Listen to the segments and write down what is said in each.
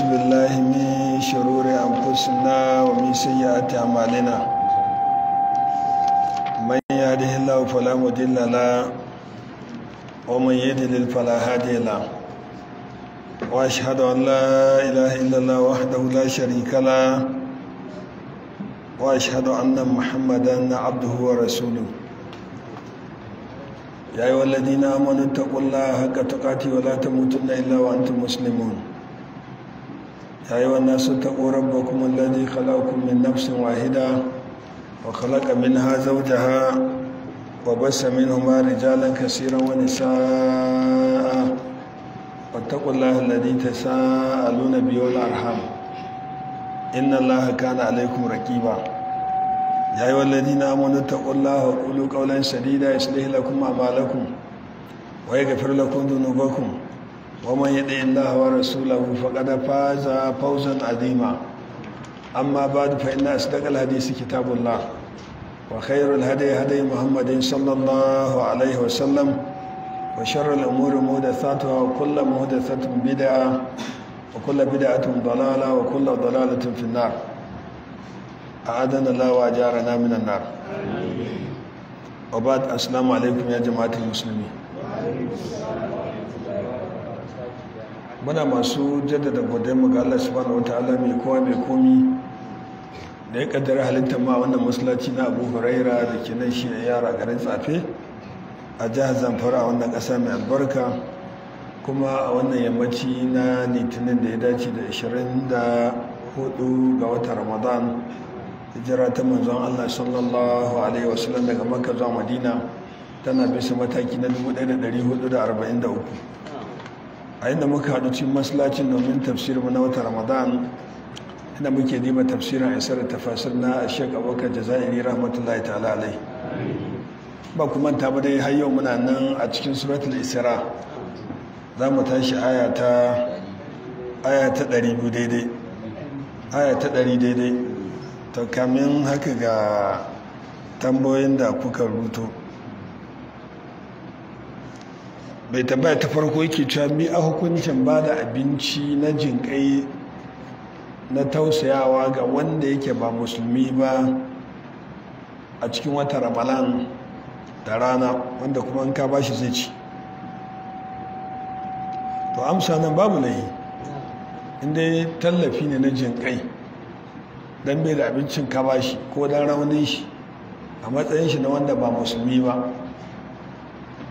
ونعوذ بالله من شرور أنفسنا ومن سيئات أعمالنا من يهده الله فلا مضل له ومن يضلل فلا هادي له وأشهد أن لا إله إلا الله وحده لا شريك له وأشهد أن محمدا عبده ورسوله يا أيها الذين آمنوا اتقوا الله حق تقاته ولا تموتن إلا وأنتم مسلمون أيها الناس اتقوا ربكم الذي خلقكم من نفس واحدة وخلق منها زوجها وبس منهما رجالا كثيرا ونساء واتقوا الله الذي تساءلون به والأرحام إن الله كان عليكم رقيبا يا أيها الذين آمنوا اتقوا الله وقولوا قولا سديدا يصلح لكم أعمالكم ويغفر لكم ذنوبكم ومن يطع الله ورسوله فقد فاز فوزا عظيما أما بعد فإن أصدق الحديث كتاب الله وخير الهدي هدي محمد صلى الله عليه وسلم وشر الأمور محدثاتها وكل محدثة بدعة وكل بدعة ضلالة وكل ضلالة في النار أعاذنا الله وأجارنا من النار وبعد السلام عليكم يا جماعة المسلمين muna masu jaddada godon ga Allah subhanahu wataala mai kowa mai komi da ya kaddara halitta ma wannan masallaci na Abu Huraira da ke nan shi yara garin tsafe a jihar Zamfara a wannan ƙasa mai albarka. Kuma a wannan yammaci na litinin da ya dace da 24 ga watan Ramadan hijira ta manzon Allah sallallahu alaihi wasallam daga Makka zuwa Madina tana bisa mataki na 1443 a inda muka haɗu cikin masallacin domin tafsirin na watan Ramadan inda muke nima tafsirin isar tafasir na Sheikh Abubakar Jazairi rahmatullahi ta'ala alai ba kuma ta ba dai har yau muna nan a cikin suratul Isra. Za mu tashi aya ta aya ta 200 daidai. Aya ta 100 daidai. To kamin haka ga tambayoyin da kuka ruto bai tambaya ta farko yake cewa mi a hukuncin ba da abinci na jinƙai na tausayawa ga wanda yake ba musulmi ba a cikin wata ramalan da rana wanda kuma ka ba shi zai ci? To amsa nan babu lahi inda tallafi ne na jinƙai don bai da abincin ka ba shi ko don raunin shi a matsayin shi na wanda ba musulmi ba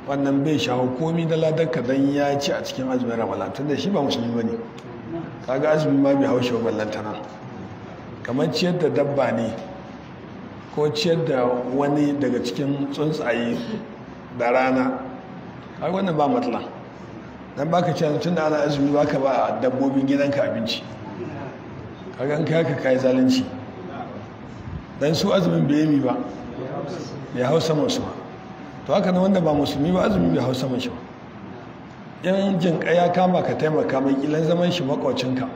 wannan bai shawo komi da ladarka don ya ci a cikin azumin ramadan tun da shi ba musulmi ba ne kaga azumi ma bai haushe wa ballantana. Kamar ciyar da dabba ne ko ciyar da wani daga cikin tsuntsaye da rana ai wannan ba matsala. Don baka ci tun da ana azumi baka ba dabbobin gidanka abinci. Kaga an kai ka kai zalunci. Dan su azumin bai yi ba bai hausa masu ba. To haka na wanda ba musulmi ba azumi bai hausa mashi ba. Yan jin ya kama ka taimaka mai kilan zaman shi makwacinka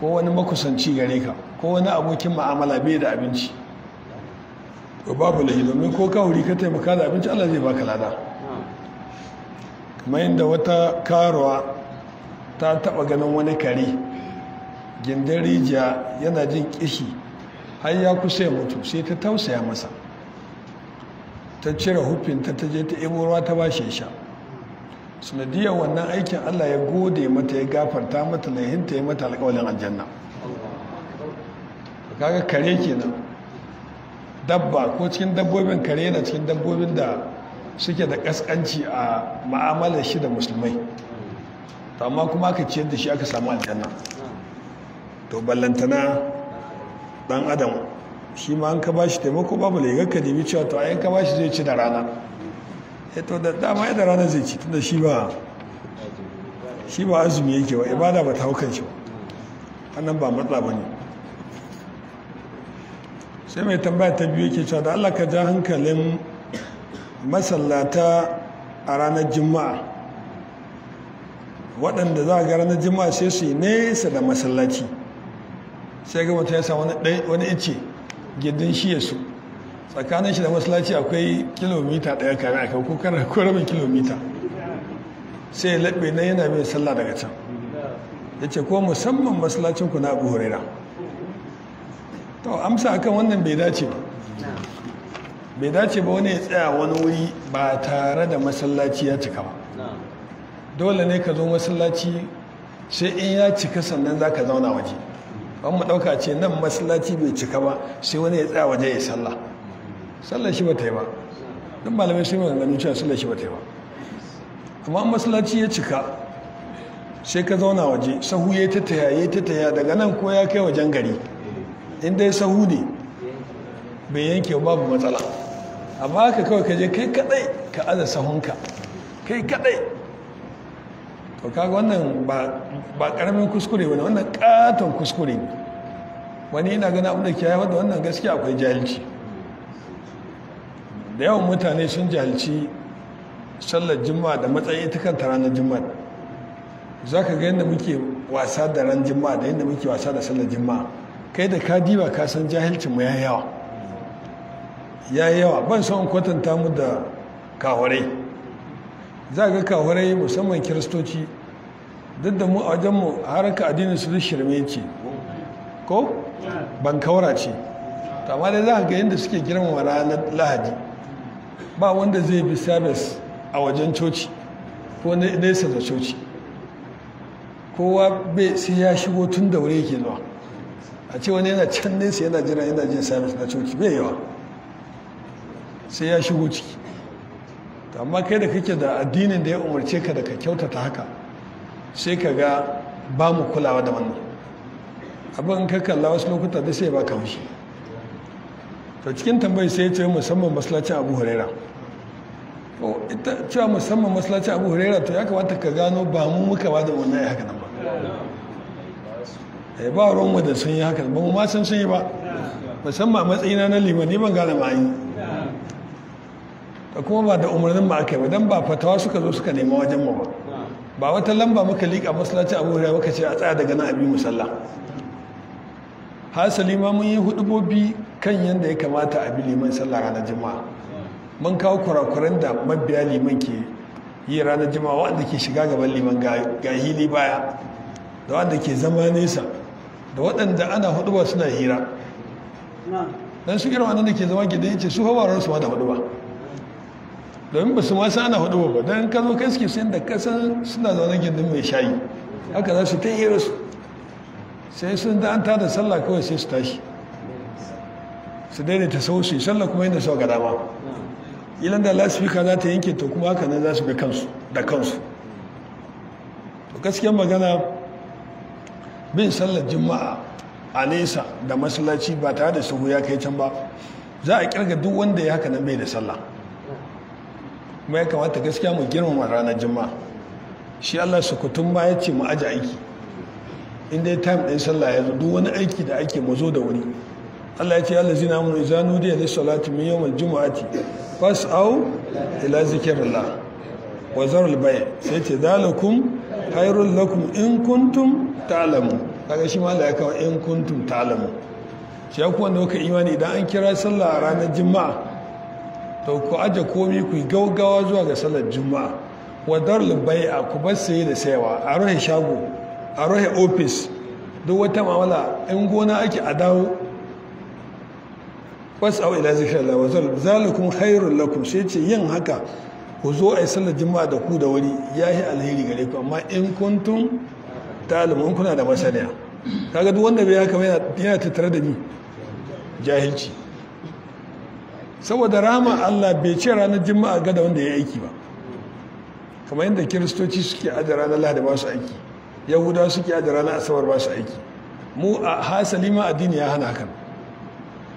ko wani makusanci gare ka ko wani abokin ma'amala bai da abinci. To babu lahi domin ko ka wuri ka taimaka da abinci Allah zai baka lada. Kamar yadda wata karuwa ta taba ganin wani kare gindin rijiya yana jin kishi har ya kusa ya mutu sai ta tausaya masa. Ta cire hufinta ta je ta ibo ruwa ta ba shi sha. Sanadiyar wannan aikin allah ya gode mata ya gafarta mata laihinta ya mata alkawalin aljanna. Kaga kare kenan. Dabba ko cikin dabbobin kare yana cikin dabbobin da suke da kaskanci a ma'amalar shi da musulmai. Amma kuma aka ciyar da shi aka samu aljanna. To ballantana dan adam shi ma an ka ba shi taimako babu laigar ka nemi cewa to ayan ka ba shi zai ci da rana. Ya to da dama da rana zai ci tunda shi ba shi ba azumi yake ba ibada ba ta haukan shi ba. Wannan ba matsala ba ne. Sai mai tambaya ta biyu yake cewa da allah ka ja hankalin masallata a ranar juma'a. Waɗanda za ga ranar juma'a sai su yi nesa da masallaci. Sai ga mutum ya sa wani ice. Gindin shi ya su. Tsakanin shi da masallaci akwai kilomita ɗaya kare aka ko kana ko rabin kilomita. Sai ya laɓe na yana mai sallah daga can. Ya ce ko musamman masallacinku na abu huraira. To amsa akan wannan bai dace ba. Bai dace ba wani ya tsaya wani wuri ba tare da masallaci ya cika ba. Dole ne ka zo masallaci sai in ya cika sannan za ka zauna waje. Ban mu ɗauka ce nan masallaci bai cika ba sai wani ya tsaya waje ya sallah. Sallar shi ba ta yi ba. Don malamai sai maganganu cewa sallar shi ba ta yi ba. Amma masallaci ya cika sai ka zauna waje sahu ya ta taya ya ta taya daga nan ko ya kai wajen gari. In dai sahu ne bai yanke babu matsala. Amma haka kawai ka je kai kadai ka aza sahunka. Kai kadai to kaga wannan ba ƙaramin kuskure wani wannan katon kuskure. Wani yana gana abin da ke haifar da wannan gaskiya akwai jahilci. Da yawan mutane sun jahilci sallar juma'a da matsayi ita kanta ranar juma'a. Za ka ga yadda muke wasa da ran juma'a da yadda muke wasa da sallar juma'a. Kai da ka diba ka san jahilcinmu ya yawa. Ya yawa. Ban son kwatanta mu da kawarai. Za ga kawarai musamman kiristoci duk da mu a wajenmu haraka addinin su shirme ce ko? Ban kawara ce. Amma dai za ga yadda suke girmama ranar lahadi. Ba wanda zai bi sabis a wajen coci ko nesa da coci. Kowa bai sai ya shigo tun da wuri yake zuwa. A ce wani yana can nesa yana jira yana jin sabis na coci bai yawa sai ya shigo ciki. Amma kai da kake da addinin da ya umarce ka da ka kyautata haka sai ka ga ba mu kulawa da wannan. Abin ka kalla wasu lokuta da sai ba ka haushi. To cikin tambayi sai ce musamman masallacin abu huraira. To ita cewa musamman masallacin abu huraira to ya kamata ka gano ba mu muka ba da wannan ya haka nan ba. Eh ba ruwan mu da sun yi haka ba mu ma san sun yi ba. Musamman matsayina na liman ni ban gane ma yi. Da kuma ba da umarnin ma aka yi ba don ba fatawa suka zo suka nema wajen mu ba. Ba wata lamba muka liƙa masallacin abu huraira muka ce a tsaya daga nan abin musalla hasali ma mun yi hudubobi kan yadda ya kamata a bi liman sallah ranar juma'a. Mun kawo kurakuran da mabiya liman ke yi ranar juma'a wanda ke shiga gaban liman ga hili baya da wanda ke zama nesa da waɗanda ana huduba suna hira. Don su irin wanda ke zama gidan ya ce su hawarar su ma da huduba. Domin ba su ma ana huduba ba don ka zo kai suke sayan da kasan suna zaune gindin mai shayi haka za su ta hira su. Sai sun da an tada sallah kawai sai su tashi. Su daidaita sau su yi sallah kuma yadda sau ga dama. Ilan da lasifika za ta yanke to kuma haka nan za su bi kansu da kansu. To gaskiyar magana bin sallar juma'a a nesa da masallaci ba tare da sahu ya kai can ba za a ƙirga duk wanda ya haka nan bai da sallah. Kuma ya kamata gaskiya mu girmama ranar juma'a. Shi allah sukutun ma ya ce mu aji aiki. Inda ya time ɗin sallah ya zo duk wani aiki da ake mu zo da wuri. Allah ya ce Allah zina mun izanu da ya salati min yawmal jumu'ati fas'au ila zikrillah wa zarul bay. Sai ce dalakum khairul lakum in kuntum ta'lamu kaga shi ma Allah ya kawo in kuntum ta'lamu shi ya kuwa da imani idan an kira sallah a ranar juma'a to ku aje komi ku gaugawa zuwa ga sallar juma'a. Wa darul bai'a ku bar saye da sayawa a ruhe shago a ruhe ofis. Duk wata mamala in gona ake a dawo. Wasu au ila zikirar lawa zalikun khairun lakum. Sai ce yin haka ku zo a yi sallar jima'a da ku da wuri ya yi alheri gare ku. Amma in kuntum talimin kuna da masaniya. Kaga duk wanda bai haka yana tattare da ni. Jahilci. Saboda rama Allah bai ce ranar jima'a ga da wanda ya aiki ba. Kamar yadda kiristoci suke ajiye ranar lahadi ba su aiki yahudawa suke ajiye ranar asabar ba su aiki. Mu a hasali ma addini ya hana hakan.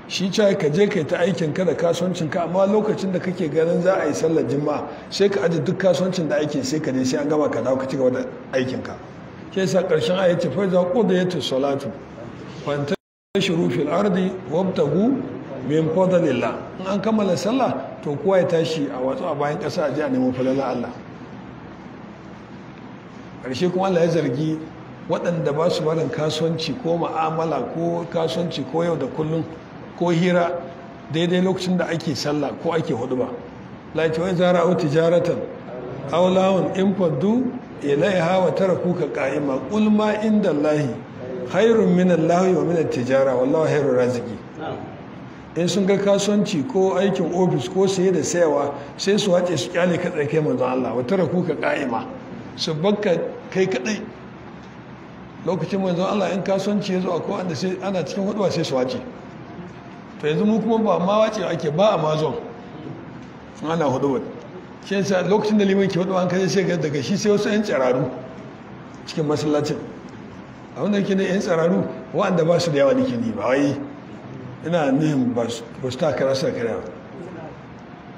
Shi cewa ka je ka yi ta aikin ka da kasuwancin ka amma lokacin da kake ganin za a yi sallar jima'a sai ka ajiye duk kasuwancin da ake sai ka je sai an gama ka dawo ka ci gaba da aikin ka. Ke sa ƙarshen aya ce fa za ku da yatu salatu fanta shiru fil ardi min fadlillah. In an kammala sallah to kowa ya tashi a watsu a bayan kasa a je a nemo falalar Allah. Ƙarshe kuma Allah ya zargi waɗanda ba su barin kasuwanci ko ma'amala ko kasuwanci ko yau da kullum ko hira daidai lokacin da ake sallah ko ake huɗu ba laiti wani zara au tijaratan aw lawun in faddu ilaiha wa tarakuka qa'ima qul ma inda Allahi khairun min Allahi wa min at-tijara wallahu khairur raziqi in sun ga kasuwanci ko aikin ofis ko saye da sayawa sai su wace su ƙyale ka tsake manzon Allah wa tarakuka qa'ima su bakka kai kadai lokacin manzon Allah in kasuwanci ya zo a wanda sai ana cikin huduwa sai su wace. To yanzu mu kuma ba ma wace ake ba amazon. Ana huduwa shi yasa lokacin da liman ke huduwa an kaje sai ga daga shi sai wasu yan tsararu cikin masallacin. A wanda yake ne yan tsararu wa'anda ba su da yawa nake ni ba wai ina nihin ba su ta kara su da kare ba.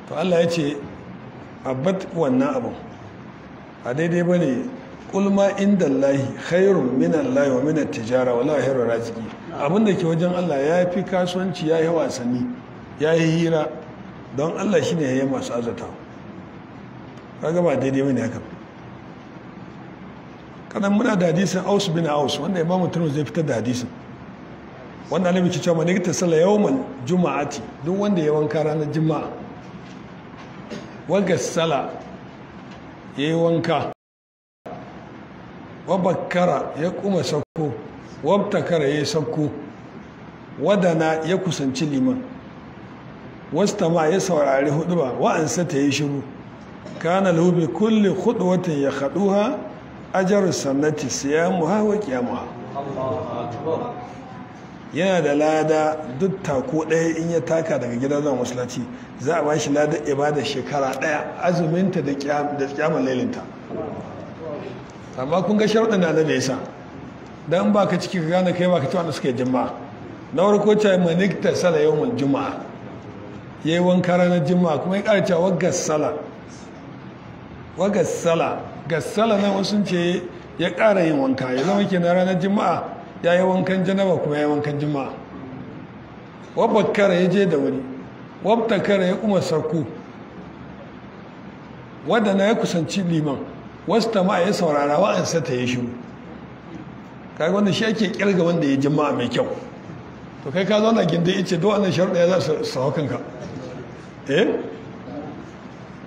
To Allah ya ce abbat wannan abu a daidai ba ne kulma inda Allahi khairun min Allahi wa min tijara wala khairur raziki abin da ke wajen Allah ya fi kasuwanci ya yi wasanni ya yi hira. Don Allah shine ya yi masu azata kaga ba daidai ba ne haka. Kadan muna da hadisin Aus bin Aus wanda Imam Tirmidhi zai fitar da hadisin. Wanda Annabi ce cewa ne ta salla yawmal juma'ati. Duk wanda ya wanka ranar juma'a waga sala yayi wanka wabakkara ya kuma sauko wabtakara ya sauko wadana ya kusanci liman wastama ya saurari huɗu ba wa'ansa ta yi shiru. Kana lahu bi kulli khudwatin ya khaduha ajru sannati siyamuha wa qiyamuha. Yana da lada duk tako ɗaya in ya taka daga gida zuwa masallaci za a bashi lada ibada shekara ɗaya azuminta da kiyamar lailinta. Amma kun ga sharuɗin da da yasa dan ba ka ciki ka gane kai ba ka wanda suka yi jima'a na farko ce manikta sala yawmul juma'a. Yayi wanka ranar juma'a kuma ya ƙara cewa gassala wa gassala nan wasu ce ya ƙara yin wanka ya zama ke na ranar juma'a ya yi wankan janaba kuma ya yi wankan juma'a. Wa bakkara ya je da wuri wabtakara ya kuma sarku wadda na ya kusanci liman wasu ta ya saurara wa'ansa ta yi shiru. Kai wanda shi ake ƙirga wanda ya jima'a mai kyau. To kai ka zauna gindin ice do wannan sharuɗa ya za su hau kanka. Eh?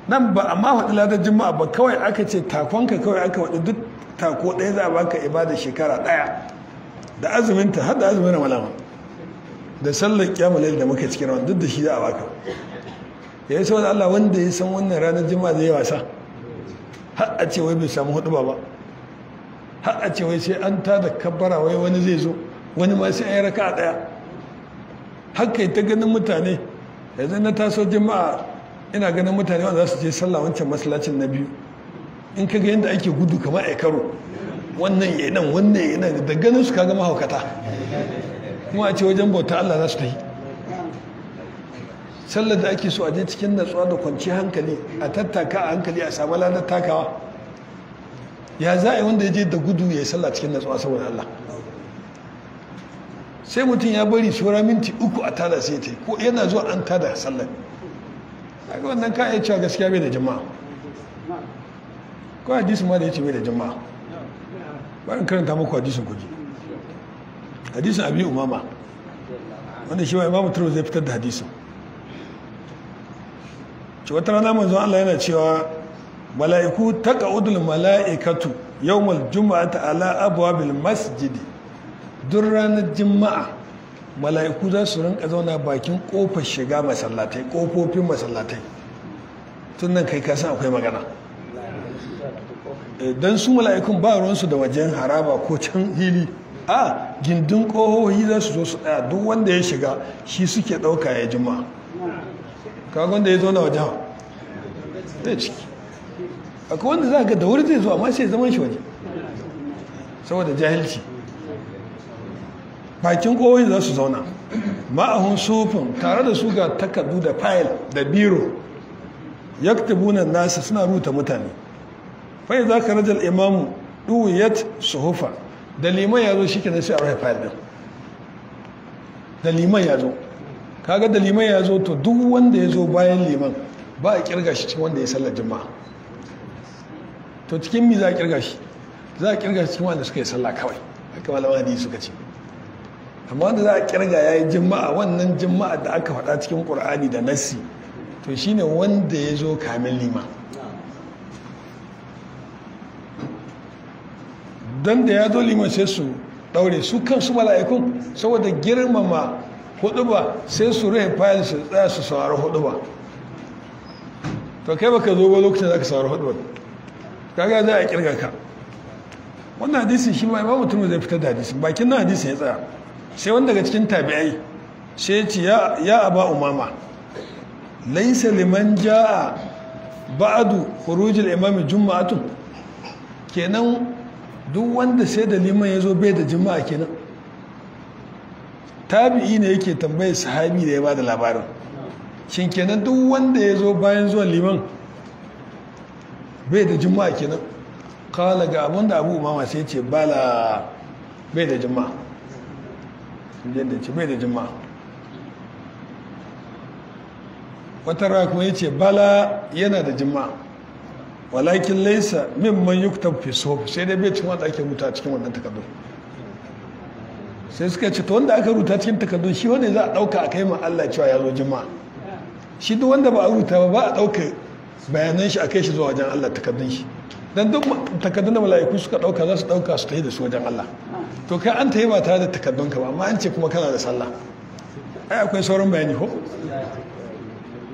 Nan ba amma faɗi ladar jima'a ba kawai aka ce takonka kawai aka faɗi duk tako ɗaya za a baka ibada shekara ɗaya. Da azuminta har da azumin ramalama da sallar kyamalai da muka cikin rawan duk da shi za a baka. Ya yi saboda Allah wanda ya san wannan ranar jima'a zai wasa. Har a ce wai bai samu huɗu ba. Har a ce wai sai an ta da kabbara wai wani zai zo wani ma sai an yi raka a ɗaya haka ta ganin mutane yanzu na taso jima'a ina ganin mutane wanda za su je sallah wancan masallacin na biyu. In ka ga yadda ake gudu kamar a karo wannan ya nan wannan ya nan da ganin su kaga mahaukata. Kuma a ce wajen bauta Allah za su ta yi sallar da ake so a je cikin natsuwa da kwanci hankali a tattaka a hankali a samu lanar takawa. Ya za a yi wanda ya je da gudu ya yi sallah cikin natsuwa saboda Allah? Sai mutum ya bari shora minti uku a tada sai ta ko yana zuwa an tada sallar. A wannan ka iya cewa gaskiya bai da jama'a. Ko hadisi ma da ya ce bai da jama'a. Bayan karanta muku hadisin kuji hadisin abi umama wanda shi wa imamu turu zai fitar da hadisin. Ce wata rana manzon Allah yana cewa mala'iku taqa'udul mala'ikatu yawmal juma'ati ala abwabil masjidi. Duk ranar juma'a mala'iku za su rinka zauna bakin ƙofar shiga masallatai kofofin masallatai. Tun nan kai kasan akwai magana. Don su mala'ikun ba ruwansu da wajen haraba ko can hili. A gindin ƙohohi za su zo su ɗaya duk wanda ya shiga shi suke ɗauka ya jima. Kagon da ya zo na wajen? Zai ciki. Akwai wanda za ga da wuri zai zo amma sai zaman shi waje. Saboda jahilci. Bakin ƙohohi za su zauna. Ma'ahun sufin tare da su ga takardu da fayil da biro. Yaktabunan nasa suna ruta mutane. Fai za ka rajal imamu ɗuwiyat suhufa da liman ya zo shi ke sai a rufe fayil ɗin da liman ya zo. Kaga da liman ya zo to duk wanda ya zo bayan liman ba a ƙirga shi cikin wanda ya sallar jima'a to cikin mi za a ƙirga shi? Za a ƙirga shi cikin wanda suka yi sallah kawai. Haka malama hadisi suka ce. Amma wanda za a ƙirga ya yi jima'a wannan jima'a da aka faɗa cikin ƙur'ani da nassi to shine wanda ya zo kamin liman. Don da ya zo liman sai su daure su kansu mala'ikun saboda girmama huɗu ba sai su rai fayil su tsaya su saurari huɗu ba to kai baka zo ba lokacin da ka saurari huɗu ba kaga za a ƙirga ka. Wannan hadisi shi ma ba mutum zai fitar da hadisi bakin nan hadisi ya tsaya. Sai wanda daga cikin tabi'ai sai ya ce ya aba umama laisa liman ja'a ba'adu khurujul imam juma'atun kenan duk wanda sai da liman ya zo bai da juma'a kenan. Tabi'i ne yake tambayar sahabi da ya ba da labarin. Shin kenan duk wanda ya zo bayan zuwan liman bai da juma'a kenan? Kawala ga abin da abu umama sai ce bala bai da juma'a. Yadda ce bai da juma'a. Wata rawa kuma ya ce bala yana da juma'a. Walakin laisa min man yuktab fi sof sai dai bai cikin wanda ake rubuta cikin wannan takardun. Sai suka ce to wanda aka rubuta cikin takardun shi wanda za a ɗauka a kai ma Allah cewa ya zo juma'a. Shi duk wanda ba a rubuta ba ba a ɗauka bayanan shi a kai shi zuwa wajen Allah takardun shi. Dan duk takardun da mala'iku suka ɗauka za su ɗauka su tafi da su wajen Allah. To kai an tafi ba tare da takardun ka ba amma an ce kuma kana da sallah. Ai akwai sauran bayani ko?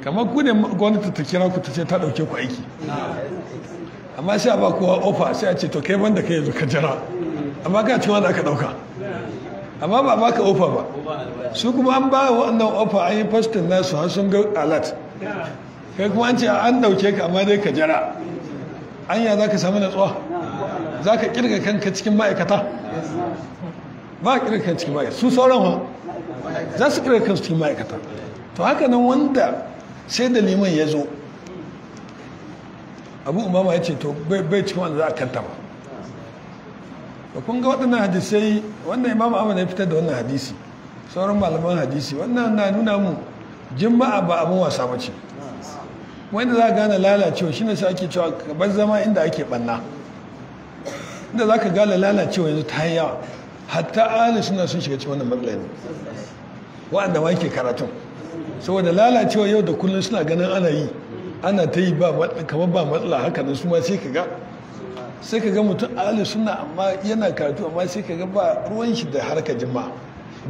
Kamar ku ne gwamnati ta kira ku ta ce ta ɗauke ku aiki. Amma sai a ba kowa ofa sai a ce to kai banda kai yanzu ka jira. Amma ka ci wanda aka ɗauka amma ba baka ofa ba. Su kuma an ba wannan ofa an yi fastin nasu har sun ga alat kai kuma an ce an ɗauke ka amma dai ka jira. Anya za ka samu natsuwa? Za ka ƙirga kanka cikin ma'aikata? Ba ƙirga kanka cikin ma'aikata. Su sauran ha za su ƙirga kansu cikin ma'aikata. To haka nan wanda sai da liman ya zo abu umama ya ce to bai cikin wanda za a kanta ba. Ba kun ga waɗannan hadisai wannan imam ahmad ya fitar da wannan hadisi. Sauran malaman hadisi wannan na nuna mu jima'a ba abin wasa ba ce. Wanda za a gane lalacewa shine sai ake cewa bar zama inda ake banna inda za ka gane lalacewa yanzu ta yawa. Hatta ahli suna sun shiga cikin wannan matsayin wa'anda ma ke karatun. Saboda lalacewa yau da kullum suna ganin ana yi ana ta yi kamar ba matsala haka nan su ma sai ka ga sai ka ga mutum ahli suna amma yana karatu amma sai ka ga ba ruwan shi da harkar jima'a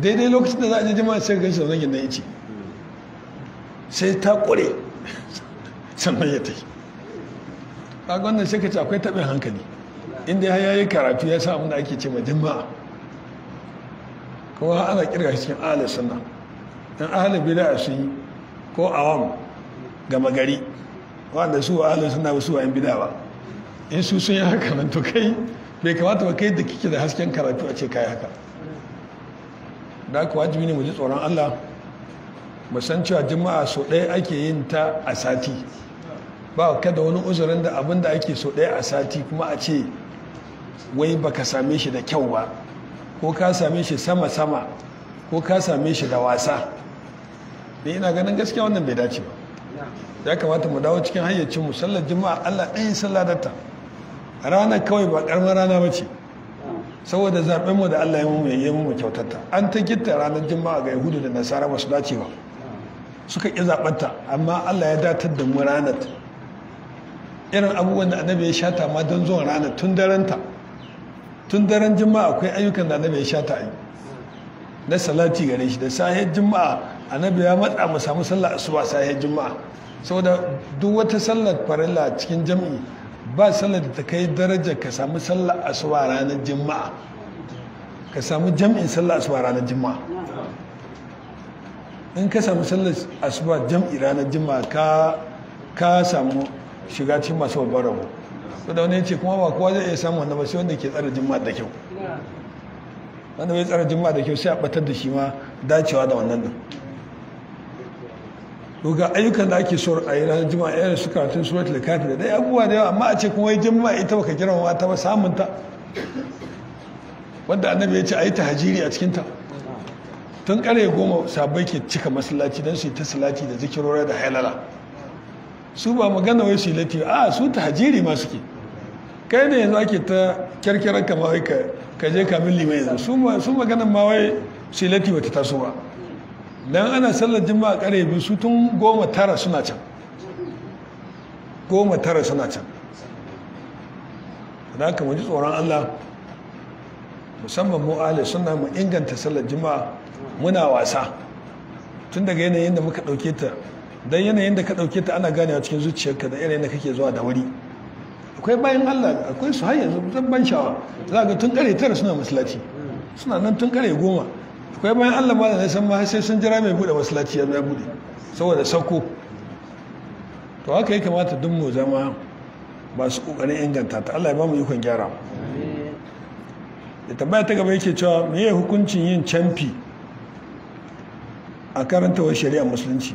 daidai lokacin da za a je jima'a sai ka ga shi zaune gina ya ce sai ta ƙure sannan ya tafi. Kaga wannan sai ka ce akwai taɓin hankali inda ya yi karatu ya sa abin da ake ce ma jima'a kuma ana ƙirga cikin ahli sunna. Dan ahli bid'a su yi ko awam gama gari wanda su ahli sunna ba su wa yan bid'a ba. In su sun yi haka nan to kai bai kamata ba kai da kike da hasken karatu a ce kai haka. Da haka wajibi ne mu ji tsoron Allah mu san cewa juma'a so ɗaya ake yin ta a sati. Ba kada wani uzurin da abin da ake so ɗaya a sati kuma a ce wai baka same shi da kyau ba ko ka same shi sama-sama ko ka same shi da wasa. Ne ina ganin gaskiya wannan bai dace ba. Ya kamata mu dawo cikin hayyacin mu sallar juma'a Allah ɗayan salladarta ranar kawai ba ƙarfin rana ba ce. Saboda zaɓen mu da Allah ya mu yi mu kyautata an ta gitta ranar juma'a ga yahudu da nasara ba su dace ba. Suka ƙi zaɓarta amma Allah ya datar da mu ranar. Irin abubuwan da annabi ya shata ma don zuwan ranar tun darenta tun daren juma'a akwai ayyukan da annabi ya shata yi. Na salati gare shi da sahiyar juma'a annabi ya matsa mu samu sallah asuba sahiyar juma'a. Saboda duk wata sallar farilla cikin jam'i ba sallar da ta kai daraja ka samu sallar asuba ranar juma'a. Ka samu jam'in sallar asuba ranar juma'a. In ka samu sallar asuba jam'i ranar juma'a ka ka samu shiga cikin masu babbar rabo. To da wani ya ce kuma ba kowa zai iya samu wanda ba sai wanda ke tsara juma'a da kyau. Wanda bai tsara juma'a da kyau sai a batar da shi ma dacewa da wannan din to ga ayyukan da ake so a yi ranar juma'a irin su karatun suratul kafi da dai abubuwa da yawa. Amma a ce kuma wai juma'a ita baka girmama ta ba samun ta wanda annabi ya ce a yi ta hajiri a cikin ta tun kare goma sabai ke cika masallaci don su yi ta salati da zikirora da halala su ba magana wai su yi lati a su ta hajiri ma suke. Kai ne yanzu ake ta kyarkyarar kama wai ka je kamin limai yanzu su magana ma wai su yi lati wata taso ba. Don ana sallar jima'a kare biyu su tun goma tara suna can. Goma tara suna can. Da haka mu ji tsoron allah musamman mu ahli suna mu inganta sallar juma'a muna wasa. Tun daga yanayin da muka ɗauke ta don yanayin da ka ɗauke ta ana ganewa cikin zuciyarka da yanayin da kake zuwa da wuri. Akwai bayan allah akwai su har yanzu zan ban shawa za ga tun kare tara suna masallaci. Suna nan tun kare goma. Akwai bayan allah ma da na san ma sai sun jira mai buɗe masallaci ya buɗe saboda sauko. To haka ya kamata duk mu zama masu ƙoƙarin inganta ta. Allah ya ba mu ikon gyara. Da tambaya ta gaba yake cewa me ya hukuncin yin camfi a karantawar shari'a musulunci?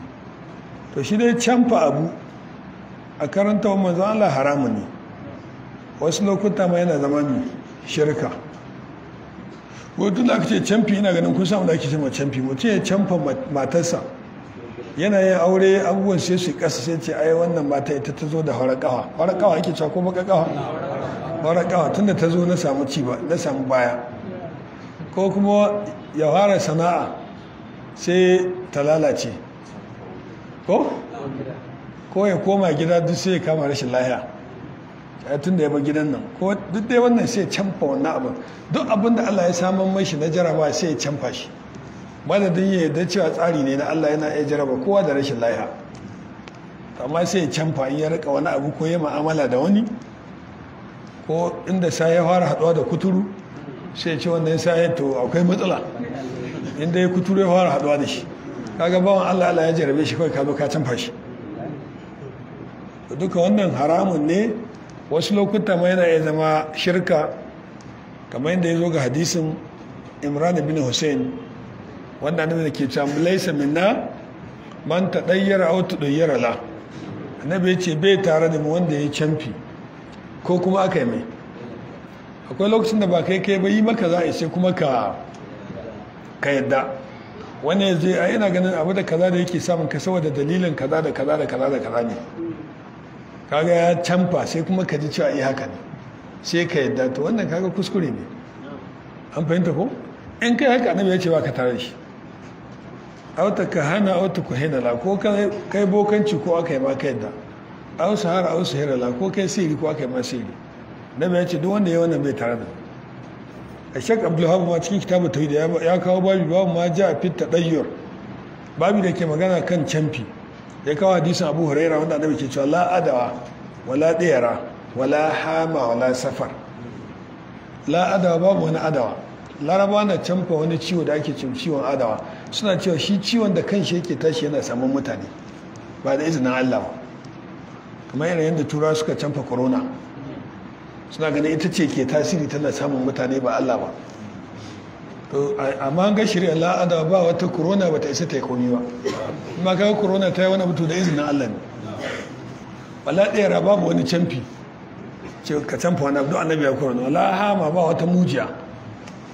To shi dai camfa abu a karantawar manzan Allah haramun ne. Wasu lokuta ma yana zama mai shirka. Wato da aka ce camfi ina ganin kun samu da ake cewa camfi mutum ya camfa matarsa yana yin aure abubuwan sai su kasa sai ce ai wannan mata ita ta zo da harakawa harakawa ake cewa ko baka kawa harakawa tunda ta zo na samu ci ba na samu baya. Ko kuma ya fara sana'a sai ta lalace. Ko? Ko ya koma gida duk sai ya kama rashin lahiya. ya tun da ya bar gidan nan ko duk dai wannan sai canfa wannan abin. Duk abin da Allah ya samun mashi na jaraba sai ya canfa shi. Madadin ya yarda cewa tsari ne na Allah yana iya jaraba kowa da rashin lahiya. Amma sai ya canfa in ya riƙa wani abu ko ya ma'amala da wani ko inda sa ya fara haɗuwa da kuturu sai ce wannan sa ya to akwai matsala. Inda ya kuturu ya fara haɗuwa da shi kaga bawan Allah Allah ya jarabe shi kawai ka zo ka canfa shi. Duka wannan haramun ne wasu lokuta ma yana iya zama shirka kamar yadda ya zo ga hadisin imran bin hussein wanda annabi da ke cewa laisa minna man tadayyara aw tudayyara la. Annabi ya ce bai tare da mu wanda ya canfi. Ko kuma aka yi mai? Akwai lokacin da ba kai kai ba yi maka za a sai kuma ka ka yadda. Wani ya je a yana ganin abu da kaza da yake samun ka saboda dalilin kaza da kaza da kaza da kaza ne. Kaga ya canfa sai kuma ka ji cewa iya haka ne. Sai ka yadda. To wannan kaga kuskure ne. An fahimta ko? In kai haka annabi ya ce ba ka tare shi. Auta ka hana auta ku hina la. Ko kai bokanci ko aka yi ma ka yadda. Au sahara au sahara la. Ko kai siri ko aka yi ma siri nabi ya ce duk wanda ya wannan bai tare da a shek abdulhamu ma cikin kitabu tauhid ya kawo babu babu ma ja fit tadayyur babu da ke magana kan camfi ya kawo hadisin abu huraira wanda annabi ke cewa la adawa wala diyara wala hama wala safar. La adawa babu wani adawa. Laraba na camfa wani ciwo da ake cin ciwon adawa. Suna cewa shi ciwon da kanshi yake tashi yana samun mutane ba da izinin Allah ba. Kamar yana yadda turawa suka camfa corona. Suna ganin ita ce ke tasiri tana samun mutane ba Allah ba. To amma ga shirya la'ada ba wata corona ba ta isa ta yi komi ba. Amma kaga corona ta yi wani mutu da izinin Allah ne. Wala ɗaya babu wani camfi ce ka camfa wani abu annabi ya corona wala hama ba wata mujiya.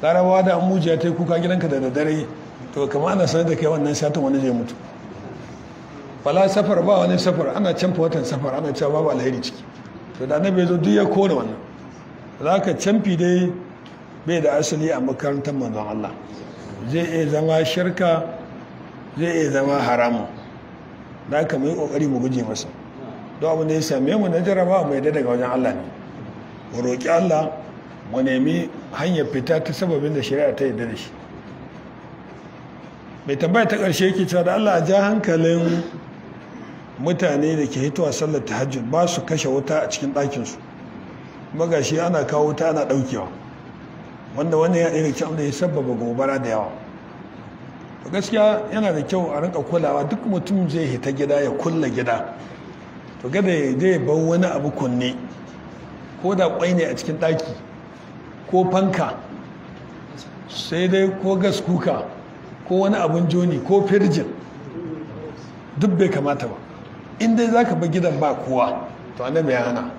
Larabawa da mujiya ta yi kuka gidanka da daddare to kama ana sanar da kai wannan satin wani zai mutu. Wala safar ba wani safar ana camfa watan safar ana cewa babu alheri ciki. To da annabi ya zo duk ya kore wannan. Za ka camfi dai bai da asali a makarantar manzon Allah. Zai iya zama shirka zai iya zama haramun da aka mai ƙoƙari mu guje masa. Don abin da ya same mu na jaraba mai da daga wajen Allah ne. Mu roƙi Allah mu nemi hanyar fita ta sababin da shari'a ta yarda da shi. Mai tambaya ta ƙarshe yake cewa da Allah a ja hankalin mutane da ke hitowa sallar tahajjud ba su kashe wuta a cikin ɗakinsu. Magashi ana kawo wuta ana ɗaukewa. Wanda wannan ya ɗaya cikin da ya sabbaba gobara da yawa. Gaskiya yana da kyau a rinka kulawa duk mutum zai hita gida ya kulla gida. To gada ya zai bar wani abu kunne ko da kwai ne a cikin ɗaki ko fanka sai dai ko gas kuka ko wani abun joni ko firjin duk bai kamata ba. In dai za ka bar gidan ba kowa to annabi ya hana.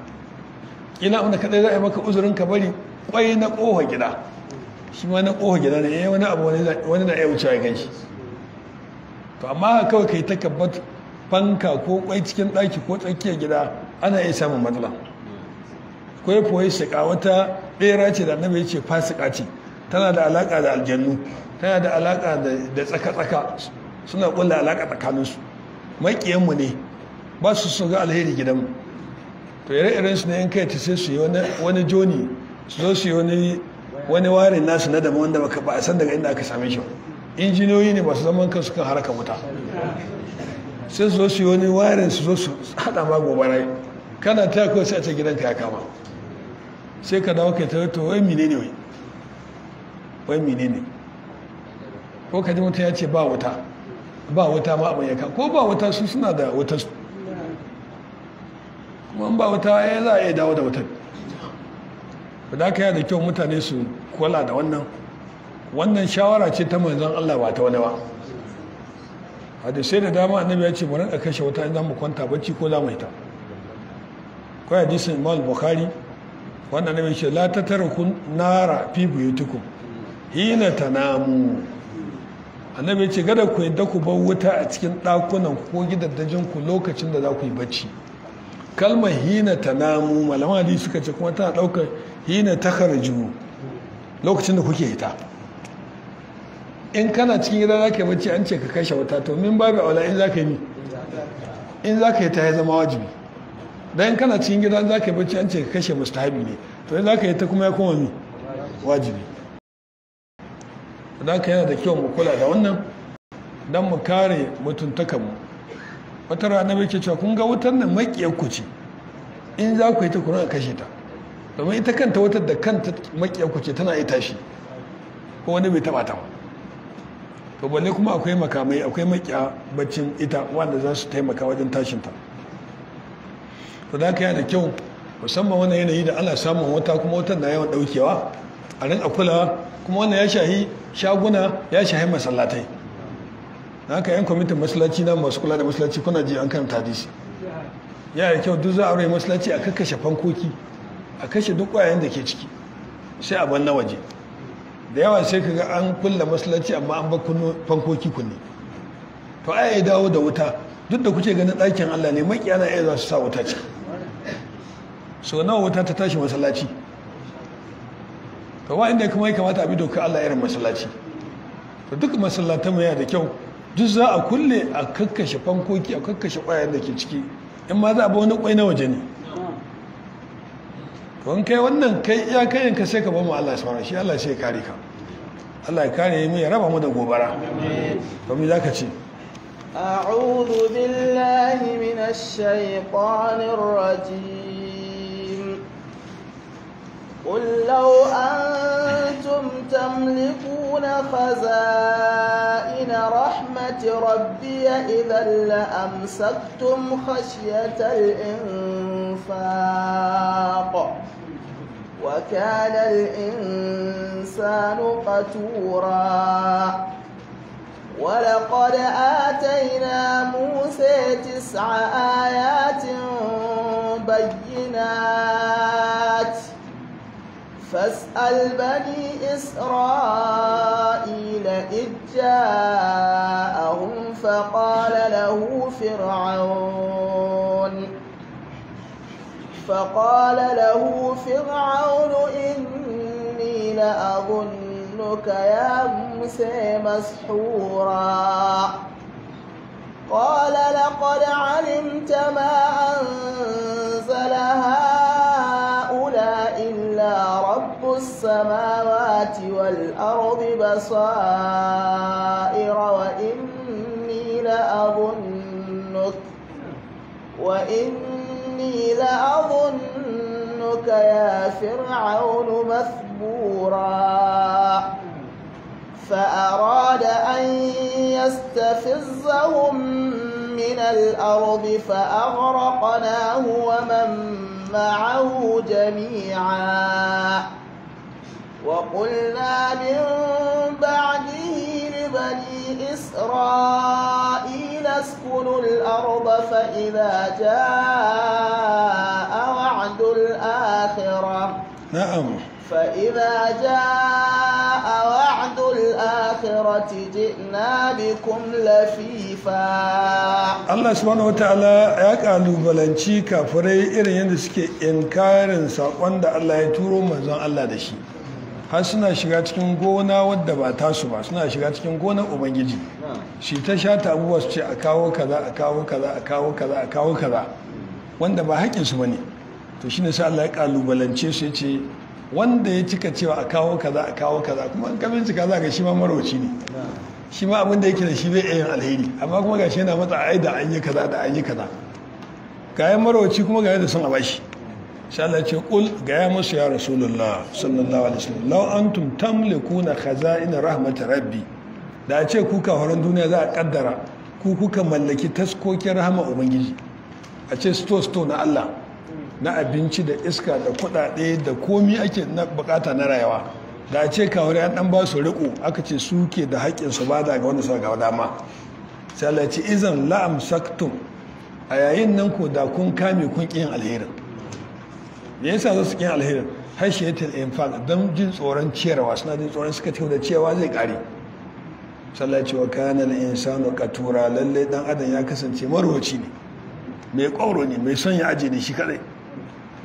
Ina wanda kadai za a yi maka uzurin ka bari kwai na koha gida. Shi ma na koha gida ne wani abu wani na iya wucewa ya gan shi. To amma kawai kai ta kabbat fanka ko kwai cikin daki ko tsakiyar gida ana iya samun matsala. Kwai foyi sika wata bera ce da annabi ya ce fasika ce. Tana da alaka da aljannu tana da alaka da tsaka-tsaka. Suna kulla alaka tsakaninsu. Maƙiyanmu ne ba su su ga alheri gidanmu. To ire-iren su ne in kai ta sai su yi wani joni su zo su yi wani wani warin nasu na daban wanda ba a san daga inda aka same shi injiniyoyi ne masu zaman kansu kan harkar wuta. Sai su zo su yi wani warin su zo su hada ma gobara. Kana ta kawai sai a ce gidanka ya kama. Sai ka dawo kai ta to wai mine ne wai? Wai mine ne ko ka ji mutum ya ce ba wuta ba wuta ma abin ya kama. Ko ba wuta su suna da wuta su. Kuma ba wuta ya za a iya dawo da wutar. Da aka yi da kyau mutane su kula da wannan. Wannan shawara ce ta manzon Allah ba ta wani ba. Hadisai da dama annabi ya ce mu rinka kashe wuta za mu kwanta bacci ko za mu yi ta ko hadisin Imam Bukhari wannan annabi ce la tataraku nara fi buyutikum hina tanamu. Annabi ya ce gada ku yadda ku bar wuta a cikin ɗakunan ko gidaddajin ku lokacin da za ku yi bacci. Kalmar hina tanamu malaman hadisi suka ce kuma tana ɗaukar hina takharju lokacin da kuke hita in kana cikin gida za ka yi bacci an ce ka kashe wuta. To min babu aula in za ka yi in za ka yi ta ya zama wajibi. Don kana cikin gida za ka yi bacci an ce ka kashe mustahabi ne. To in za ka yi ta kuma ya koma mi? Wajibi. Da ka yana da kyau mu kula da wannan don mu kare mutuntakanmu. Wata rana bai ke cewa kun ga wutar nan makiyar ku in za ku yi ta kuna kashe ta. Domin ita kanta wutar da kanta makiyar ku ce tana iya tashi ko wani bai taba ta ba. To balle kuma akwai makamai akwai makiya baccin ita wanda za su taimaka wajen tashinta. To da haka yana da kyau musamman wannan yanayi da ana samun wata kuma wutar na yawan daukewa a rinka kula kuma wannan ya shahi shaguna ya shahi masallatai. Da haka yan kwamitin masallaci na masu kula da masallaci kuna ji an kan hadisi. Ya da kyau duk za a rai masallaci a kakkashe fankoki. A kashe duk kwayayen da ke ciki sai a na waje. Da yawa sai ka ga an kulla masallaci amma an bar fankoki kunne. To ai dawo da wuta. Duk da kuke ganin ɗakin Allah ne makiya na iya za su sa wuta ciki. So nawa wuta ta tashi masallaci? To inda kuma ya kamata a bi doka Allah irin masallaci? To duk masallatan mu yana da kyau. Duk za a kulle a kakkashe fankoki a kakkashe ƙwayayen da ke ciki. In ma za a ba wani ƙwai na waje ne. to in kai wannan kai iya kayan ka sai ka ba mu Allah subhanahu shi Allah sai ya kare ka Allah ya kare mu ya raba mu da gobara to me zaka ce أعوذ بالله من الشيطان الرجيم قل لو أنتم تملكون خزائن رحمة ربي إذا لأمسكتم خشية الإنفاق. وكان الإنسان قتورا. ولقد آتينا موسى تسع آيات بينات. فاسأل بني إسرائيل إذ جاءهم فقال له فرعون فقال له فرعون إني لأظنك يا موسى مسحورا. قال لقد علمت ما أنزل هؤلاء إلا رب السماوات والأرض بصائر وإني لأظنك وإني لأظنك يا فرعون مثبورا. فأراد أن يستفزهم من الأرض فأغرقناه ومن معه جميعا. وقلنا من بعده لبني إسرائيل اسكنوا الأرض فإذا جاء وعد الآخرة na'am فإذا جاء وعد الآخرة جئنا بكم لفيفا Allah subhanahu wataala ya kalubalanci kafirai irin yadda suke inkarin sakon da Allah ya turo manzon Allah da shi har suna shiga cikin gona wadda ba tasu ba suna shiga cikin gonar ubangiji. Shi ta shata abubuwa su ce a kawo kaza a kawo kaza a kawo kaza a kawo kaza wanda ba haƙƙinsu ba ne. To shi ne sai Allah ya kalubalance su ya ce wanda ya cika cewa a kawo kaza a kawo kaza kuma an kamin cika za ga shi ma marwaci ne. Shi ma abin da yake da shi bai yin alheri amma kuma ga shi yana matsa ai da an yi kaza da an yi kaza. Ga yan marwaci kuma ga yadda son a bashi. Sai Allah ce kul ga ya musu ya rasulullah sallallahu alaihi wasallam law antum tamlikuna khaza'in rahmat rabbi. Da ce ku kafaran duniya za a kaddara ku kuka mallaki taskokin rahama ubangiji. A ce sto sto na Allah na abinci da iska da kudade da komi ake na buƙata na rayuwa. Da ce kawai an dan ba su riko aka ce su ke da haƙƙin su ba da ga wanda suka ga dama. Sai ce izan la'am saktum a yayin nan ko da kun kame kun ƙin alherin. Me yasa za su ƙin alherin? Hashiyatul infaq don jin tsoron ciyarwa suna jin tsoron suka ce da cewa zai ƙare. Sallah cewa kana al-insanu qatura lalle dan adam ya kasance marwaci ne mai ƙwauro ne mai son ya aje ne shi kadai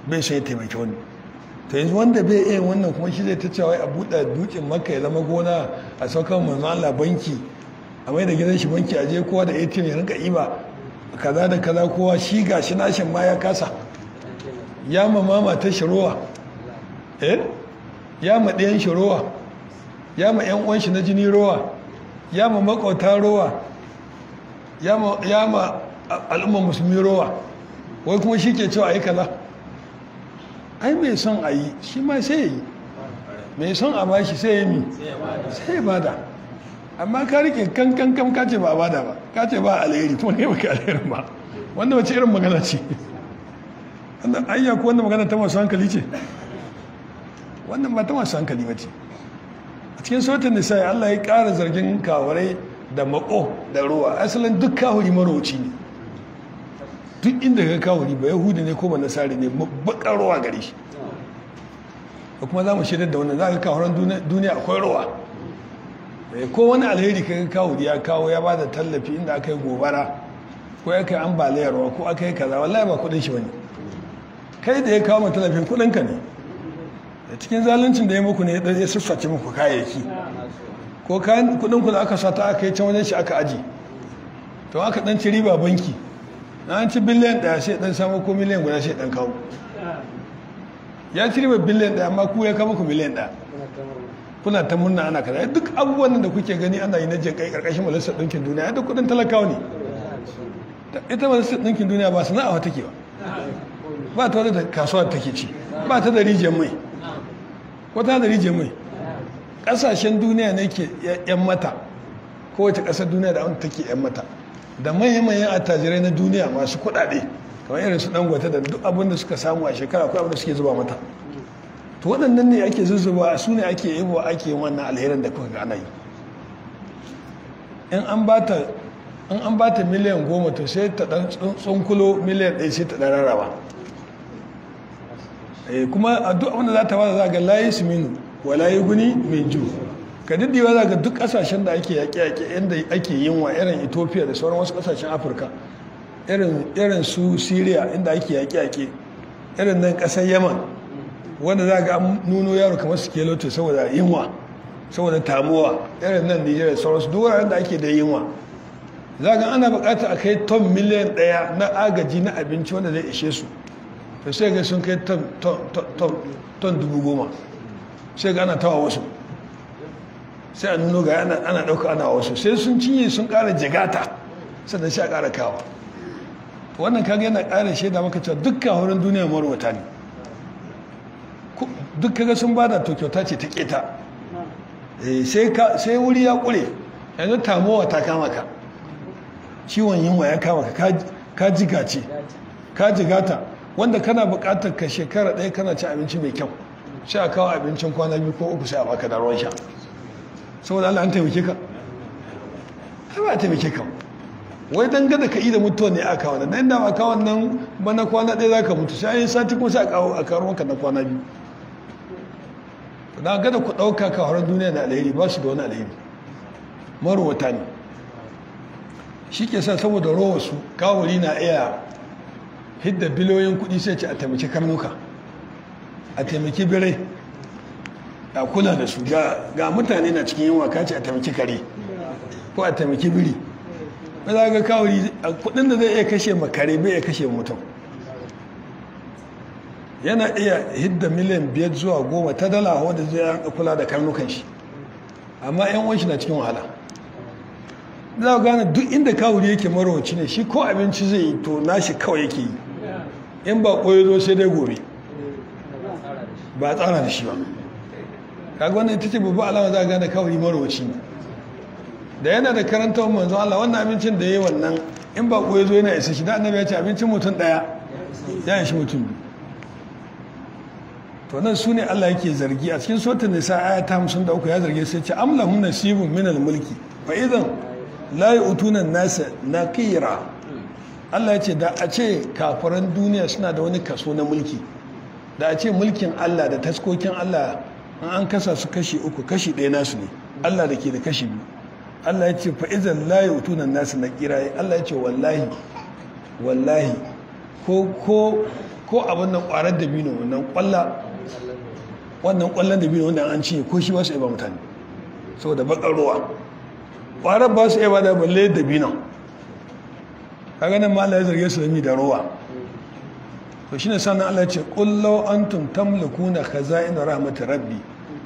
bai son ya taimaki wani. Ta yanzu wanda bai iya wannan kuma shi zai ta cewa a buɗe dukin maka ya zama gona a saukan manzo Allah banki a mai da gidan shi banki a je kowa da ATM ya rinka iba kaza da kaza kowa shi gashi nashin ma ya kasa. Ya ma mama ta shirowa eh? Ya ma ɗayan shirowa ya ma ƴan uwan shi na jini rowa. Ya ma makwauta rowa. Ya ma al'ummar musulmi rowa. Wai kuma shi ke cewa a yi kaza. Ai mai son a yi? Shi ma sai ya yi. Mai son a ba shi sai ya mi? Sai ya ba da amma ka riƙe kankan kam ka ce ba a ba da ba. Ka ce ba alheri kuma ne baka alherin ba. Wanda wace irin magana ce? Wannan ayya ko wannan magana ta masu hankali ce? Wannan ba ta masu hankali ba ce. A cikin sautin nisa Allah ya ƙara zargin kawarai da mako da ruwa. Asalin duk kawuri marauci ne. Duk inda ka kawuri ba yahudi ne ko ba nasari ne bakar ruwa gare shi. Da kuma za mu shaidar da wannan za ka kawuran duniya akwai ruwa. Ko wani alheri ka kawuri ya kawo ya ba da tallafi inda aka yi gobara ko ya kai ambaliyar ruwa ko aka yi kaza wallahi ba kuɗin shi ba ne kai da ya kawo ma tallafin kuɗin ka ne. Da cikin zaluncin da ya muku ne ya sassace muku kayayyaki. Ko kayan kuɗin ku da aka sata aka yi can wajen shi aka aji to aka dan ci riba banki. Na an ci biliyan ɗaya sai dan samu ko miliyan guda sai dan kawo. Ya ci riba biliyan ɗaya amma ku ya kama ku miliyan ɗaya kuna ta murna ana kaza. Duk abubuwan da kuke gani ana yi na jin kai ƙarƙashin majalisar ɗinkin duniya duk kuɗin talakawa ne. Ita majalisar ɗinkin duniya ba sana'a take ba. Ba ta wadda kasuwa take ci. Ba ta da rijiyar mai. Ko ta da rijiyar mai. Ƙasashen duniya ne ke yan mata. Kowace ƙasar duniya da wanda take yan mata. Da manyan attajirai na duniya masu kuɗaɗe kamar irin su dangote da duk abin da suka samu a shekara ko abin da suke zuba mata. To waɗannan ne ake zuzzuba su ne ake yi wa ake yin wannan alherin da kuka ga ana yi. In an ba ta miliyan goma to sai ta ɗan tsunkulo miliyan ɗaya sai ta ɗan rarraba. Kuma a duk abin da za ta ba za ga layi su minu wa layi guni mai ju. Ka diddiwa za ga duk ƙasashen da ake yaƙe-yaƙe inda ake yin wa irin ethiopia da sauran wasu ƙasashen afirka. Irin su syria inda ake yaƙe-yaƙe. Irin nan ƙasar yaman wanda za ga nuno yaro kamar su keloto saboda yinwa saboda tamuwa. Irin nan nijar da sauransu duk wuraren da ake da yinwa za ga ana buƙatar a kai ton miliyan ɗaya na agaji na abinci wanda zai ishe su. To sai ga sun kai ton dubu goma. Sai ga ana tawa wasu. Sai a nuno ga ana ɗauka ana wasu. Sai sun cinye sun ƙara jigata sannan sai a ƙara kawa. Wannan kaga yana ƙara shaida maka cewa dukkan wurin duniya marwata ne. Duk kaga sun ba da to kyauta ce ta keta sai wuri ya ƙure. Yanzu tamowa ta kama ka. Ciwon yunwa ya kama ka. Ka jigace ka jigata. Wanda kana buƙatar ka shekara ɗaya kana ci abinci mai kyau sai a kawo abincin kwana biyu ko uku sai a baka da ruwan sha. Saboda Allah an taimake ka? Har ba taimake ka wai dan gada ka yi da mutuwa ne aka wannan. Dan da aka wannan bana kwana ɗaya za ka mutu sai yi sati kuma sai a kawo a kawo na kwana biyu. Na gada ku ɗauka ka horon duniya da alheri ba su da wani alheri. Marowata ne. Shi ke sa saboda rowa su kawuri na iya hidda biliyoyin kuɗi sai ce a taimaki karnuka a taimaki birai. A kula da su ga mutane na cikin yunwa kace a taimaki kare ko a taimaki biri. Ba za ga kawuri kuɗin da zai iya kashe makare bai iya kashe mutum. Yana iya hidda miliyan biyar zuwa goma ta dala wadda zai kula da karnukan shi. Amma yan wanshi na cikin wahala. Za gane duk inda kawuri yake marowaci ne shi ko abinci zai yi to nashi kawai yake yi. In ba koyo zo sai dai gobe. Ba tsara da shi ba. Kaga wannan ita ce babba alama za a gane kawuri marowaci ne. Da yana da karantar manzon Allah wannan abincin da ya yi wannan in ba koyo zo yana isa shi da annabi ya ce abincin mutum ɗaya ya shi mutum to nan su ne Allah yake zargi. A cikin sautin nisa aya ta 53 ya zarge sai ce amlahum nasibun min mulki fa idan la yu'tuna an-nasa naqira. Allah ya ce da a ce kafiran duniya suna da wani kaso na mulki da a ce mulkin Allah da taskokin Allah in an kasa su kashi uku kashi ɗaya nasu ne Allah da ke da kashi biyu. Allah ya ce fa idan la yu'tuna an-nasa naqira. Allah ya ce wallahi wallahi ko ko ko abin nan kwarar dabino wannan kwalla wannan ƙwallon dabino wanda an ce ko shi ba yaba mutane saboda bakar ruwa. Kwarar ba su yaba da balle dabino. Kaga nan ma Allah ya zarge su da ruwa. To shine sannan Allah ya ce qul law antum tamlikuna khaza'in rahmat rabbi.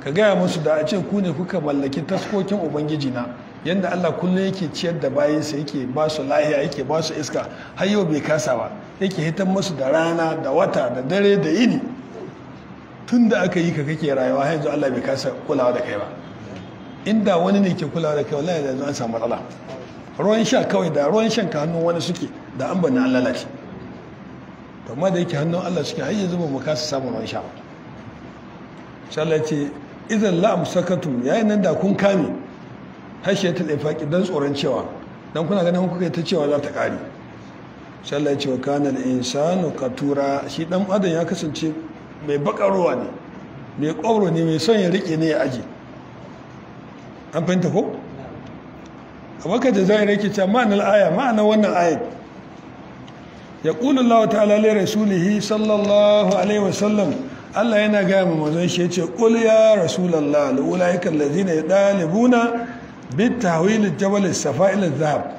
Ka gaya musu da a ce ku ne kuka mallaki taskokin ubangiji na yanda Allah kullum yake ciyar da bayansa yake ba su lahiya yake ba su iska har yau bai kasa ba. Yake hitan musu da rana da wata da dare da yini. Tun da aka yi ka kake rayuwa har yanzu Allah bai kasa kulawa da kai ba. Inda wani ne ke kulawa da kai wallahi yanzu an samu matsala. Ruwan sha kawai da ruwan shan ka hannun wani suke da an bani an lalace. To amma da yake hannun Allah suke har yanzu ba mu kasa samun ruwan sha ba. Sai ce idan la amsakatum yayin nan da kun kame hashe ta faƙi don tsoron cewa don kuna ganin kuka ta cewa za ta ƙari sallah cewa kanar insanu katura shi ɗan adam ya kasance mai bakarowa ne mai ƙwabro ne mai son ya riƙe ne ya aji an fahimta ko? A baka da zai rake cewa ma'anar aya ma'anar wannan ayat ya ƙulun lawa ta'ala lai rasulihi sallallahu alaihi wasallam Allah yana gaya ma mazan shi ya ce ƙul ya rasulallah la'ula'ikan lazina ya ɗalibuna bitawilin jabalin safa ilin zahab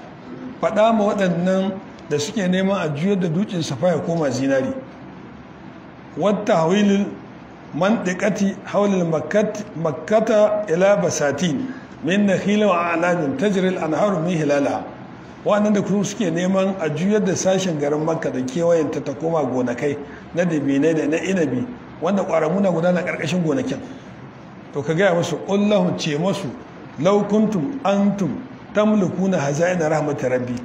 faɗa ma waɗannan da suke neman a juyar da dukin safa ya koma zinari. Wata hawilin mantikati haulil makkata ila basatin. Min na wa alamin tajiril anharu min hilala waɗannan da kuma suke neman a juyar da sashen garin makka da kewayenta ta koma gonakai na dabinai da na inabi wanda ƙwaramu na gudana ƙarƙashin gonakin. To ka gaya musu ƙullahun ce masu laukuntum antum tamlikuna hazaina rahmat rabbi.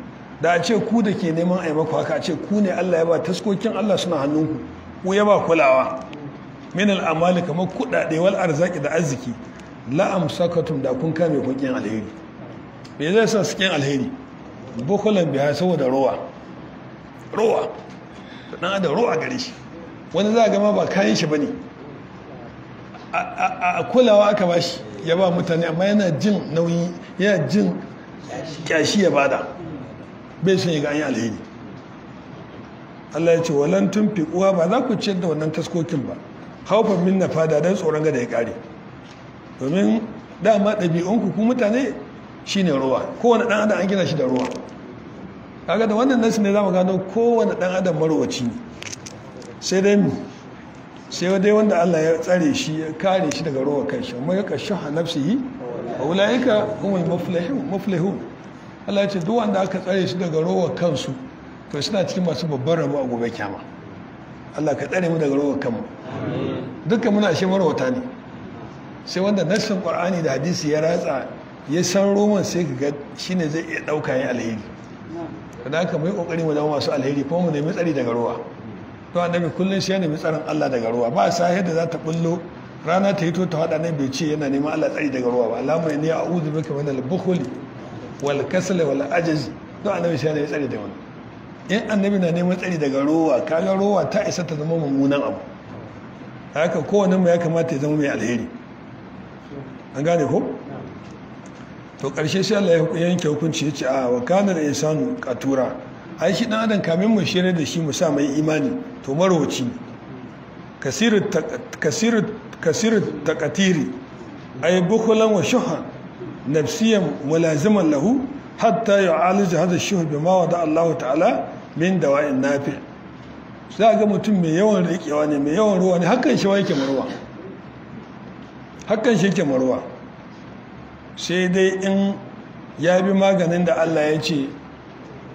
Da a ce ku da ke neman a maku haka a ce ku ne Allah ya ba taskokin Allah suna hannunku ku ya ba kulawa. Min al'amali kamar kudade wal arzaki da arziki. La amsakatum da kun kame kukin alheri. Me zai sa su alheri? Bukulan biya saboda rowa. Rowa. Dan da rowa gare shi. Wani za ga ma ba kayan shi ba ne a kulawa aka bashi ya ba mutane amma yana jin nauyi yana jin kyashi ya ba da. Bai son ya ga an alheri. Allah ya ce walan tun uwa ba za ku ciyar da wannan taskokin ba. Haufan min na fada don tsoron gada ya kare domin dama ɗabi'unku ku mutane shine ruwa. Kowane ɗan adam an gina shi da ruwa. Kaga da wannan nasu ne za mu gano kowane ɗan adam marowaci ne. Sai dai mu sai dai wanda Allah ya tsare shi ya kare shi daga ruwa kanshi. Amma ya kashe nafsihi wa ulaika humul muflihun muflihun. Allah ya ce duk wanda aka tsare shi daga ruwa kansu to suna cikin masu babban rabo a gobe kyama Allah ka tsare mu daga ruwa kanmu. Dukkan muna shi marwata ne. Sai wanda nassin qur'ani da hadisi ya ratsa ya san roman sai ka ga shine zai iya ɗauka yin alheri. Kada haka mu ƙoƙari mu zama masu alheri kuma mu nemi tsari daga ruwa. To annabi kullum shi nemi tsarin Allah daga ruwa. Ba sa yadda za ta bullo rana ta hito ta hada nan bai ce yana neman Allah tsari daga ruwa ba. Allahumma inni a'udhu bika min al-bukhli wal kasl wal ajz to annabi shi nemi tsari da wannan. In annabi na neman tsari daga ruwa kaga ruwa ta isa ta zama mummunan abu. Haka kowanne mu ya kamata ya zama mai alheri. An gane ko? To ƙarshe sai Allah ya yanke hukunci ya ce a wa kana da insanu qatura. Ai shi dan adam kamin mu shirye da shi mu sa mai imani to marwaci kasiru kasiru kasiru taqatiri. Ay bukhulan wa shuhan nafsiyan mulaziman lahu hatta yu'alij hadha ash-shuh bima wada Allah ta'ala min dawa'in nafi. Za ga mutum mai yawan riƙewa ne mai yawan ruwa ne hakan shi yake marwa hakan shi yake marwa sai dai in ya bi maganin da Allah ya ce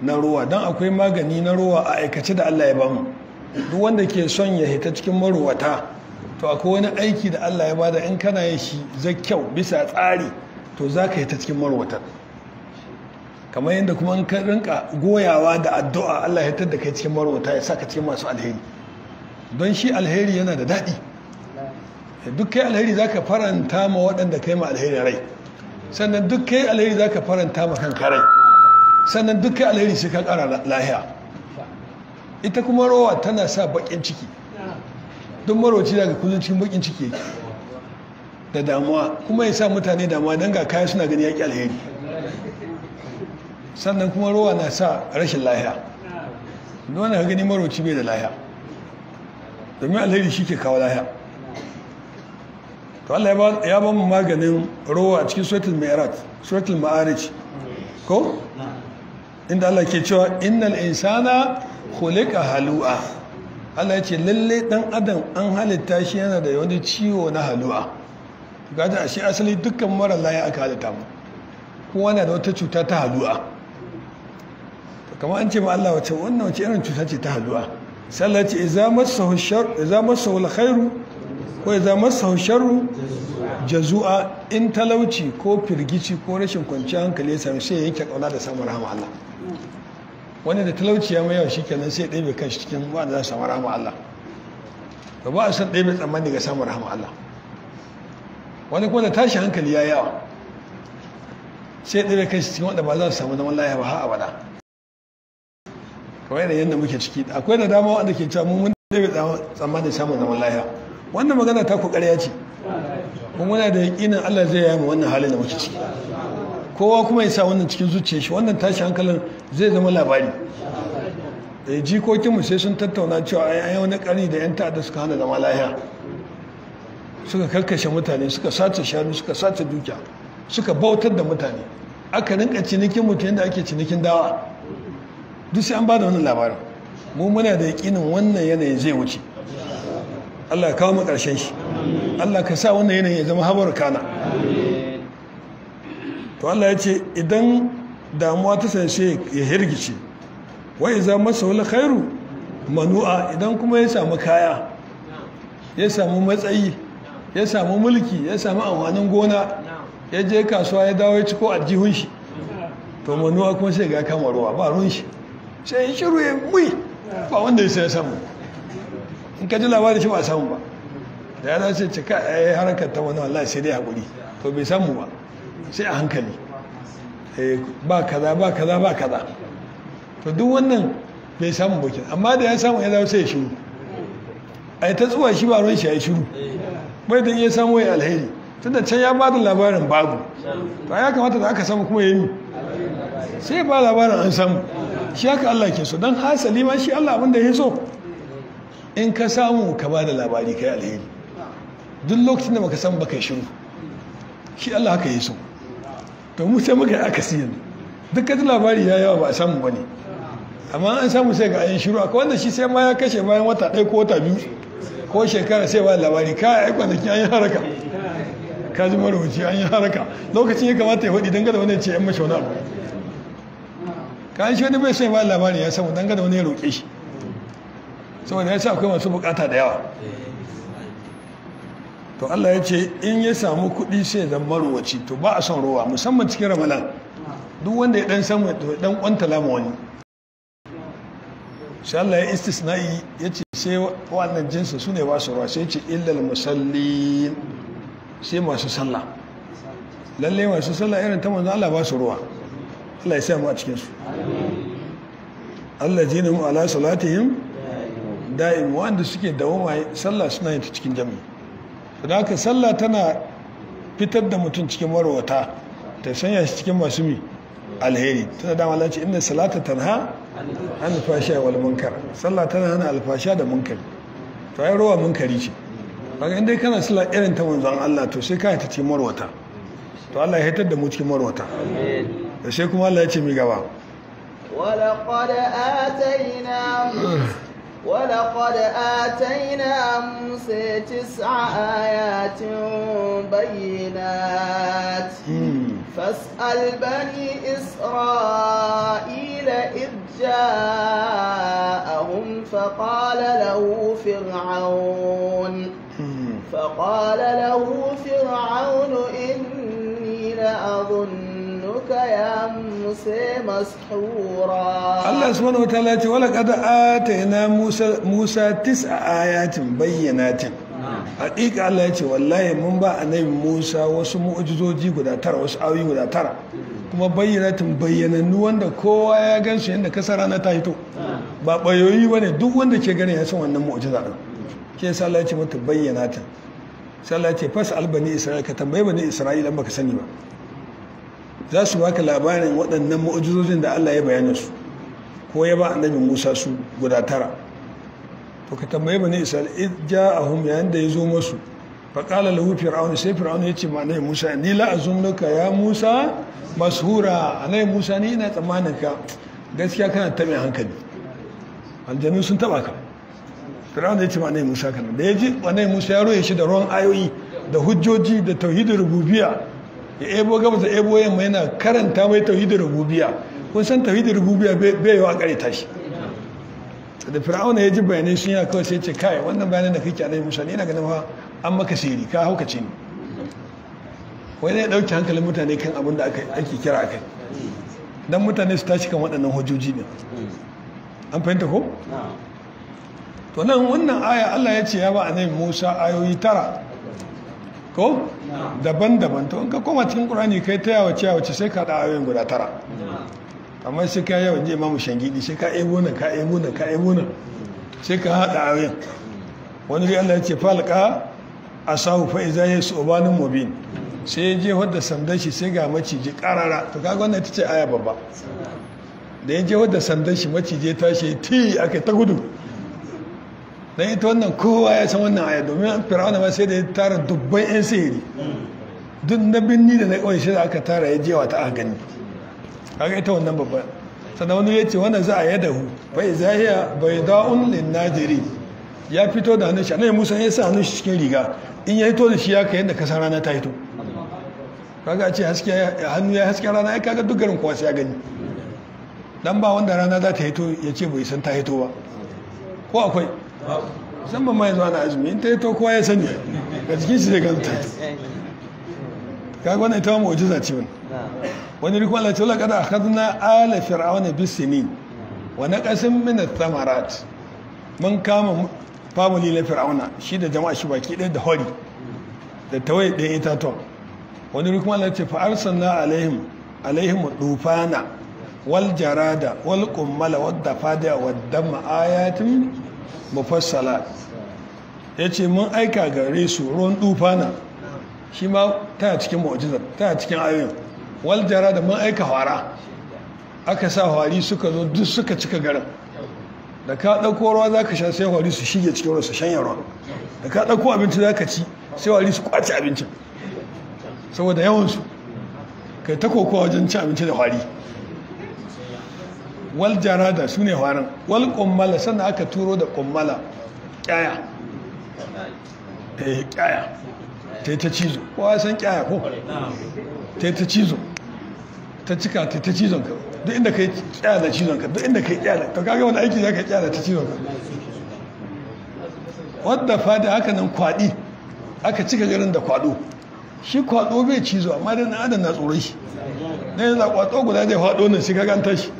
na ruwa. Don akwai magani na ruwa a aikace da Allah ya ba mu duk wanda ke son ya hita cikin maruwata to akwai wani aiki da Allah ya ba da in kana yin shi zai kyau bisa tsari to za ka hita cikin maruwatar kamar yadda kuma in ka rinka goyawa da addu'a Allah ya da kai cikin maruwata ya saka cikin masu alheri. Don shi alheri yana da daɗi. Duk kai alheri za ka faranta ma waɗanda kai ma alheri rai. Sannan duk kai alheri za ka faranta ma kanka rai. Sannan duk kai alheri sai ka ƙara lahiya. Ita kuma rowa tana sa baƙin ciki. Don maroci daga kullum cikin baƙin ciki da damuwa. Kuma ya sa mutane damuwa don ga kaya suna gani yaƙi alheri. Sannan kuma rowa na sa rashin lahiya. Don wani gani maroci bai da lahiya. Domin alheri shi ke kawo lahiya. To Allah ya ba mu maganin rowa a cikin suratul mi'raj suratul ma'arij. Ko? Inda Allah ke cewa innal insana khuliqa halu'a. Allah ya ce lalle dan adam an halitta shi yana da wani ciwo na halu'a. Gaji a shi asali dukkan mara laye aka halitta mu. Kowa na da wata cuta ta halu'a. Kamar an ce ma Allah wace wannan wace irin cuta ce ta halu'a? Sai Allah ya ce idza massahu shar idza massahu alkhairu ko idza massahu sharru jazu'a in talauci ko firgici ko rashin kwanciyar hankali ya sami sai ya yanke ƙauna da samun rahama Allah. Wani da talauci ya mai yawa shi kenan sai ɗaya kan shi cikin wanda za su samu rahama Allah. Ba ba a san ɗaya tsammani ga samun rahama Allah. Wani kuma da tashi hankali ya yawa sai ɗaya kan shi cikin wanda ba za su samu zaman lafiya ba har abada. Da yadda muke ciki akwai da dama wanda ke cewa mun ɗaya tsammani samun zaman lafiya. Wannan magana ta ku ƙarya ce. Kuma muna da yaƙinin Allah zai mu wannan halin da muke ciki. Kowa kuma ya sa wannan cikin zuciya shi. Wannan tashi hankalin zai zama labari. Da jikokinmu sai sun tattauna cewa ai wani ƙarni da 'yan ta'adda suka hana zama lahiya. Suka karkashe mutane suka sace shanu suka sace dukiya suka bautar da mutane. Aka rinka cinikin mutum yadda ake cinikin dawa. Duk sai an ba da wannan labarin. Mu muna da yaƙinin wannan yanayin zai wuce. Allah ya kawo ƙarshen shi. Allah ka sa wannan yanayin ya zama habar kana. To Allah ya ce idan damuwa ta sanshe ya hirgice wai za masa wani khairu manu'a idan kuma ya samu kaya ya samu matsayi ya samu mulki ya samu amfanin gona ya je kasuwa ya dawo ya ciko aljihun shi. To manu'a kuma sai ga kama ruwa ba ruwan shi. Sai shiru ya mui ba wanda ya sai samu. In ka ji labarin shi ba samu ba. Da ya dace cika a yi harakar ta wani wallahi sai dai haƙuri. To bai samu ba sai a hankali. Ba kaza ba kaza ba kaza. To duk wannan bai samu bakin amma da ya samu ya dawo sai ya shiru. A yi ta tsuwa shi ba ruwan shi ya shiru. Bai da iya samu ya alheri. Tun da can ya ba da labarin babu. To ya kamata da aka samu kuma ya yi sai ba labarin an samu. Shi haka Allah ke so. Don hasali ma shi Allah abin da ya so. In ka samu ka ba da labari kai alheri. Duk lokacin da baka samu baka yi shiru. Shi Allah haka ya so. To mu sai muka yi akasi yanzu. Duk kaji labari ya yawa ba a samu ba ne amma an samu sai ga ayin shiru. Akwai wanda shi sai ma ya kashe bayan wata ɗaya ko wata biyu ko shekara sai ba labari. Ka yi kwanaki an yi haraka. Ka ji marubuci an yi haraka. Lokacin ya kamata ya faɗi don gada wani ce yan mashi wani abu. Ka shi wani bai sai ba labari ya samu don gada wani ya roƙe shi. Saboda ya sa akwai masu buƙata da yawa. To Allah ya ce in ya samu kuɗi sai zan marowaci to ba a son rowa musamman cikin ramadan. Duk wanda ya dan samu dan kwantala ma wani. Sai Allah ya istisna'i ya ce sai wannan jinsi su ne ba su ruwa sai ce illal musallin. Sai masu sallah. Lalle masu sallah irin ta manzo Allah ba su ruwa Allah ya sa mu a cikin su Allah jina mu ala salatihim da'im wanda suke dawoma sallah suna yin ta cikin jami'i da haka sallah tana fitar da mutum cikin marwata ta sanya shi cikin masu mi alheri tana dama lalace inda salata tanha an fasha wal munkar sallah tana hana alfasha da munkari to ai rawa munkari ce kaga inda kana sallah irin ta manzon Allah to sai ka ta cikin marwata to Allah ya hitar da mu cikin marwata da sai kuma Allah ya ce mi gaba ولقد آتينا ولقد آتينا موسى تسع آيات بينات. فاسأل بني إسرائيل إذ جاءهم فقال له فرعون. فقال له فرعون إني لأظنك يا موسى. مسحورا Allah subhanahu wataala ce wala qad atayna Musa Musa tis'a ayatin bayyinatin haƙiƙa Allah ya ce wallahi mun ba annabi Musa wasu mu'jizoji guda tara wasu ayoyi guda tara kuma bayyanatin bayyanannu wanda kowa ya gan su yadda kasar rana ta hito ba bayoyi bane duk wanda ke gani ya san wannan mu'jiza din ke yasa Allah ya ce mata bayyanatin sai Allah ya ce fas albani Isra'ila ka tambaye bani Isra'ila baka sani ba za su baka labarin waɗannan mu'jizojin da Allah ya bayyana su ko ya ba annabi Musa su guda tara. To ka tambaye bani Isra'il id ja'ahum yayin da ya zo musu fa qala lahu fir'aun sai fir'aun ya ce ma annabi Musa ni la azunnuka ya Musa mashura annabi Musa ni ina tsammanin ka gaskiya kana ta mai hankali. Aljanu sun taba ka. Fir'aun ya ce ma annabi Musa kana da ya ji annabi Musa ya roye shi da ruwan ayoyi da hujjoji da tauhidin rububiyya ya ebo gaba da ebo yamma yana karanta mai tauhidin rububiyya kun san tauhidin rububiyya bai yawa kare tashi da fir'auna ya ji bayanai sun yi kawai sai ce kai wannan bayanan da kake annabi musa ne ina ganin fa an maka siri ka haukace ni. Wai ne ɗauki hankalin mutane kan abin da ake kira akai dan mutane su tashi kan waɗannan hujjoji ne. An fahimta ko? To nan wannan aya Allah ya ce ya ba annabi Musa ayoyi tara. Ko? Daban-daban. To in ka koma cikin Qur'ani kai ta yawa ciyawa sai ka da ayoyin guda tara. Amma sai ka yawan je mamu shangidi sai ka ebo nan ka ebo nan ka ebo nan sai ka haɗa ayoyin. Wani ri Allah ya ce falka asahu fa iza ya subanin mubin. Sai ya je wadda sandan shi sai ga maciji karara to kaga wannan ita ce aya babba. Da ya je wadda sandan shi maciji ya tashi ti aka ta gudu. Dan ita wannan kowa ya san wannan aya domin fir'auna ma sai da ya tara dubban yan sihiri duk na binni da na kawai shi da aka tara ya je wata aka gani kaga ita wannan babba sannan wani ya ce wannan za a yada hu bai zahiya bai da'un lin ya fito da hannun shi musa ya sa hannun shi cikin riga in ya hito da shi ya kai yadda ƙasar rana ta hito kaga a ce hannu ya haske rana ya kaga duk garin kowa sai ya gani dan ba wanda rana za ta hito ya ce bai san ta hito ba ko akwai musamman ma yanzu ana azumi in ta hito kowa ya sani. Ga jikin shi zai ganta kaga wannan ita ma mu'jiza ce wani wani rikon Allah ce kada akhadna ala fir'auna bisinin wa naqasin min ath-thamarat. Mun kama family na fir'auna shi da jama'a shi baki ɗaya da hori da tawaye ɗaya itatuwa wani rikon Allah ce fa arsalna alaihim alaihim dufana wal jarada wal qummala wad dafada wad dama mufassala ya ce mun aika gare su ruwan dufana shi ma tana cikin mu'jizar tana cikin ayoyin. Waljara da mun aika hwara aka sa hwari suka zo duk suka cika garin. Da ka ɗauko ruwa za ka sha sai hwari su shige cikin ruwa su shanya ruwa. Da ka ɗauko abinci za ka ci sai hwari su ƙwace abincin. Saboda yawansu kai ta kokowa wajen ci abinci da hwari waljara da su ne hwarin wal kummala sannan aka turo da kummala kyaya. Eh kyaya. Ta yi ta cizo. Kowa san kyaya ko? Ta yi ta cizo. Ta cika ta ta cizon ka. Duk inda ka yi kyaya da cizon ka duk inda ka yi kyaya da to kaga wani aiki za ka kyaya da ta cizon ka. Wadda fada haka nan kwaɗi aka cika garin da kwaɗo. Shi kwaɗo bai cizo amma da na adam na tsoron shi. Na yanzu kwaɗo guda zai faɗo nan shi kaga tashi.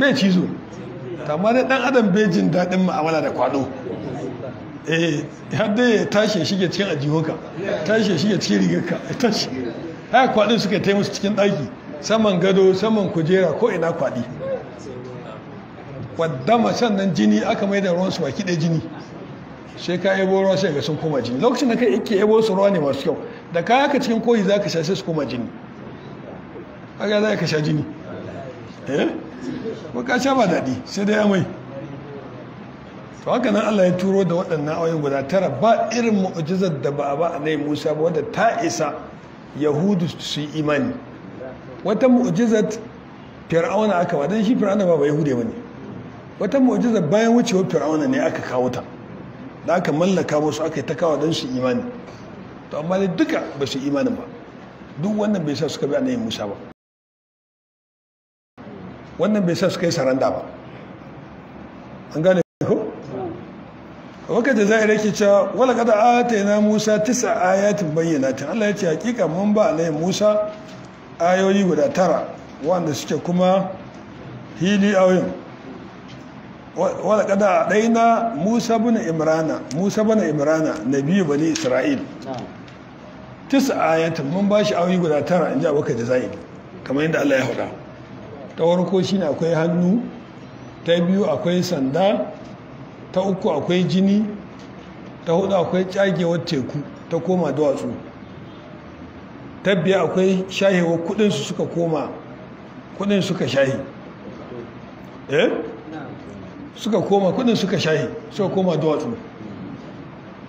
Bai cizo. Amma da ɗan adam bai jin daɗin ma'amala da kwaɗo eh har dai ya tashi shige cikin ajihunka tashi shige cikin rigarka ya tashi. Haka kwaɗin suka ta musu cikin ɗaki saman gado saman kujera ko ina kwaɗi. Wadda sannan jini aka mai da ruwan su baki ɗaya jini. Sai ka ebo ruwa sai ga sun koma jini. Lokacin da kai yake ebo su ruwa ne masu kyau da ka haka cikin koyi za ka sha sai su koma jini. Haka za ka sha jini. Eh? Ka sha ba daɗi sai dai amai. To haka nan Allah ya turo da waɗannan ayoyin guda tara ba irin mu'jizar da ba a ba annabi Musa ba wanda ta isa Yahudu su yi imani. Wata mu'jizar Fir'auna aka ba dan shi Fir'auna ba ba Yahude ba ne wata mu'jiza bayan wucewar fir'auna ne aka kawo ta da aka mallaka musu aka yi ta kawo don su imani. To amma dai duka ba su imanin ba. Duk wannan bai sa suka bi annabi Musa ba. Wannan bai sa suka yi saranda ba. An gane ko? Wakar da zai rake cewa wala kada atayna Musa tisa ayatin bayyanatin. Allah ya ce hakika mun ba annabi Musa ayoyi guda tara wanda suke kuma hili ayoyin wala kada daina Musa bin Imrana Musa bin Imrana nabi bani Isra'il. Tisa ayatin mun ba shi ayoyi guda tara in ji abokan da zai kamar yadda Allah ya faɗa. Ta farko shine akwai hannu ta biyu akwai sanda ta uku akwai jini ta huɗu akwai tsagewar teku ta koma duwatsu. Ta biya akwai shahewar kudinsu suka koma kuɗin suka shahi eh? Suka koma kuɗin suka shahi suka koma duwatsu.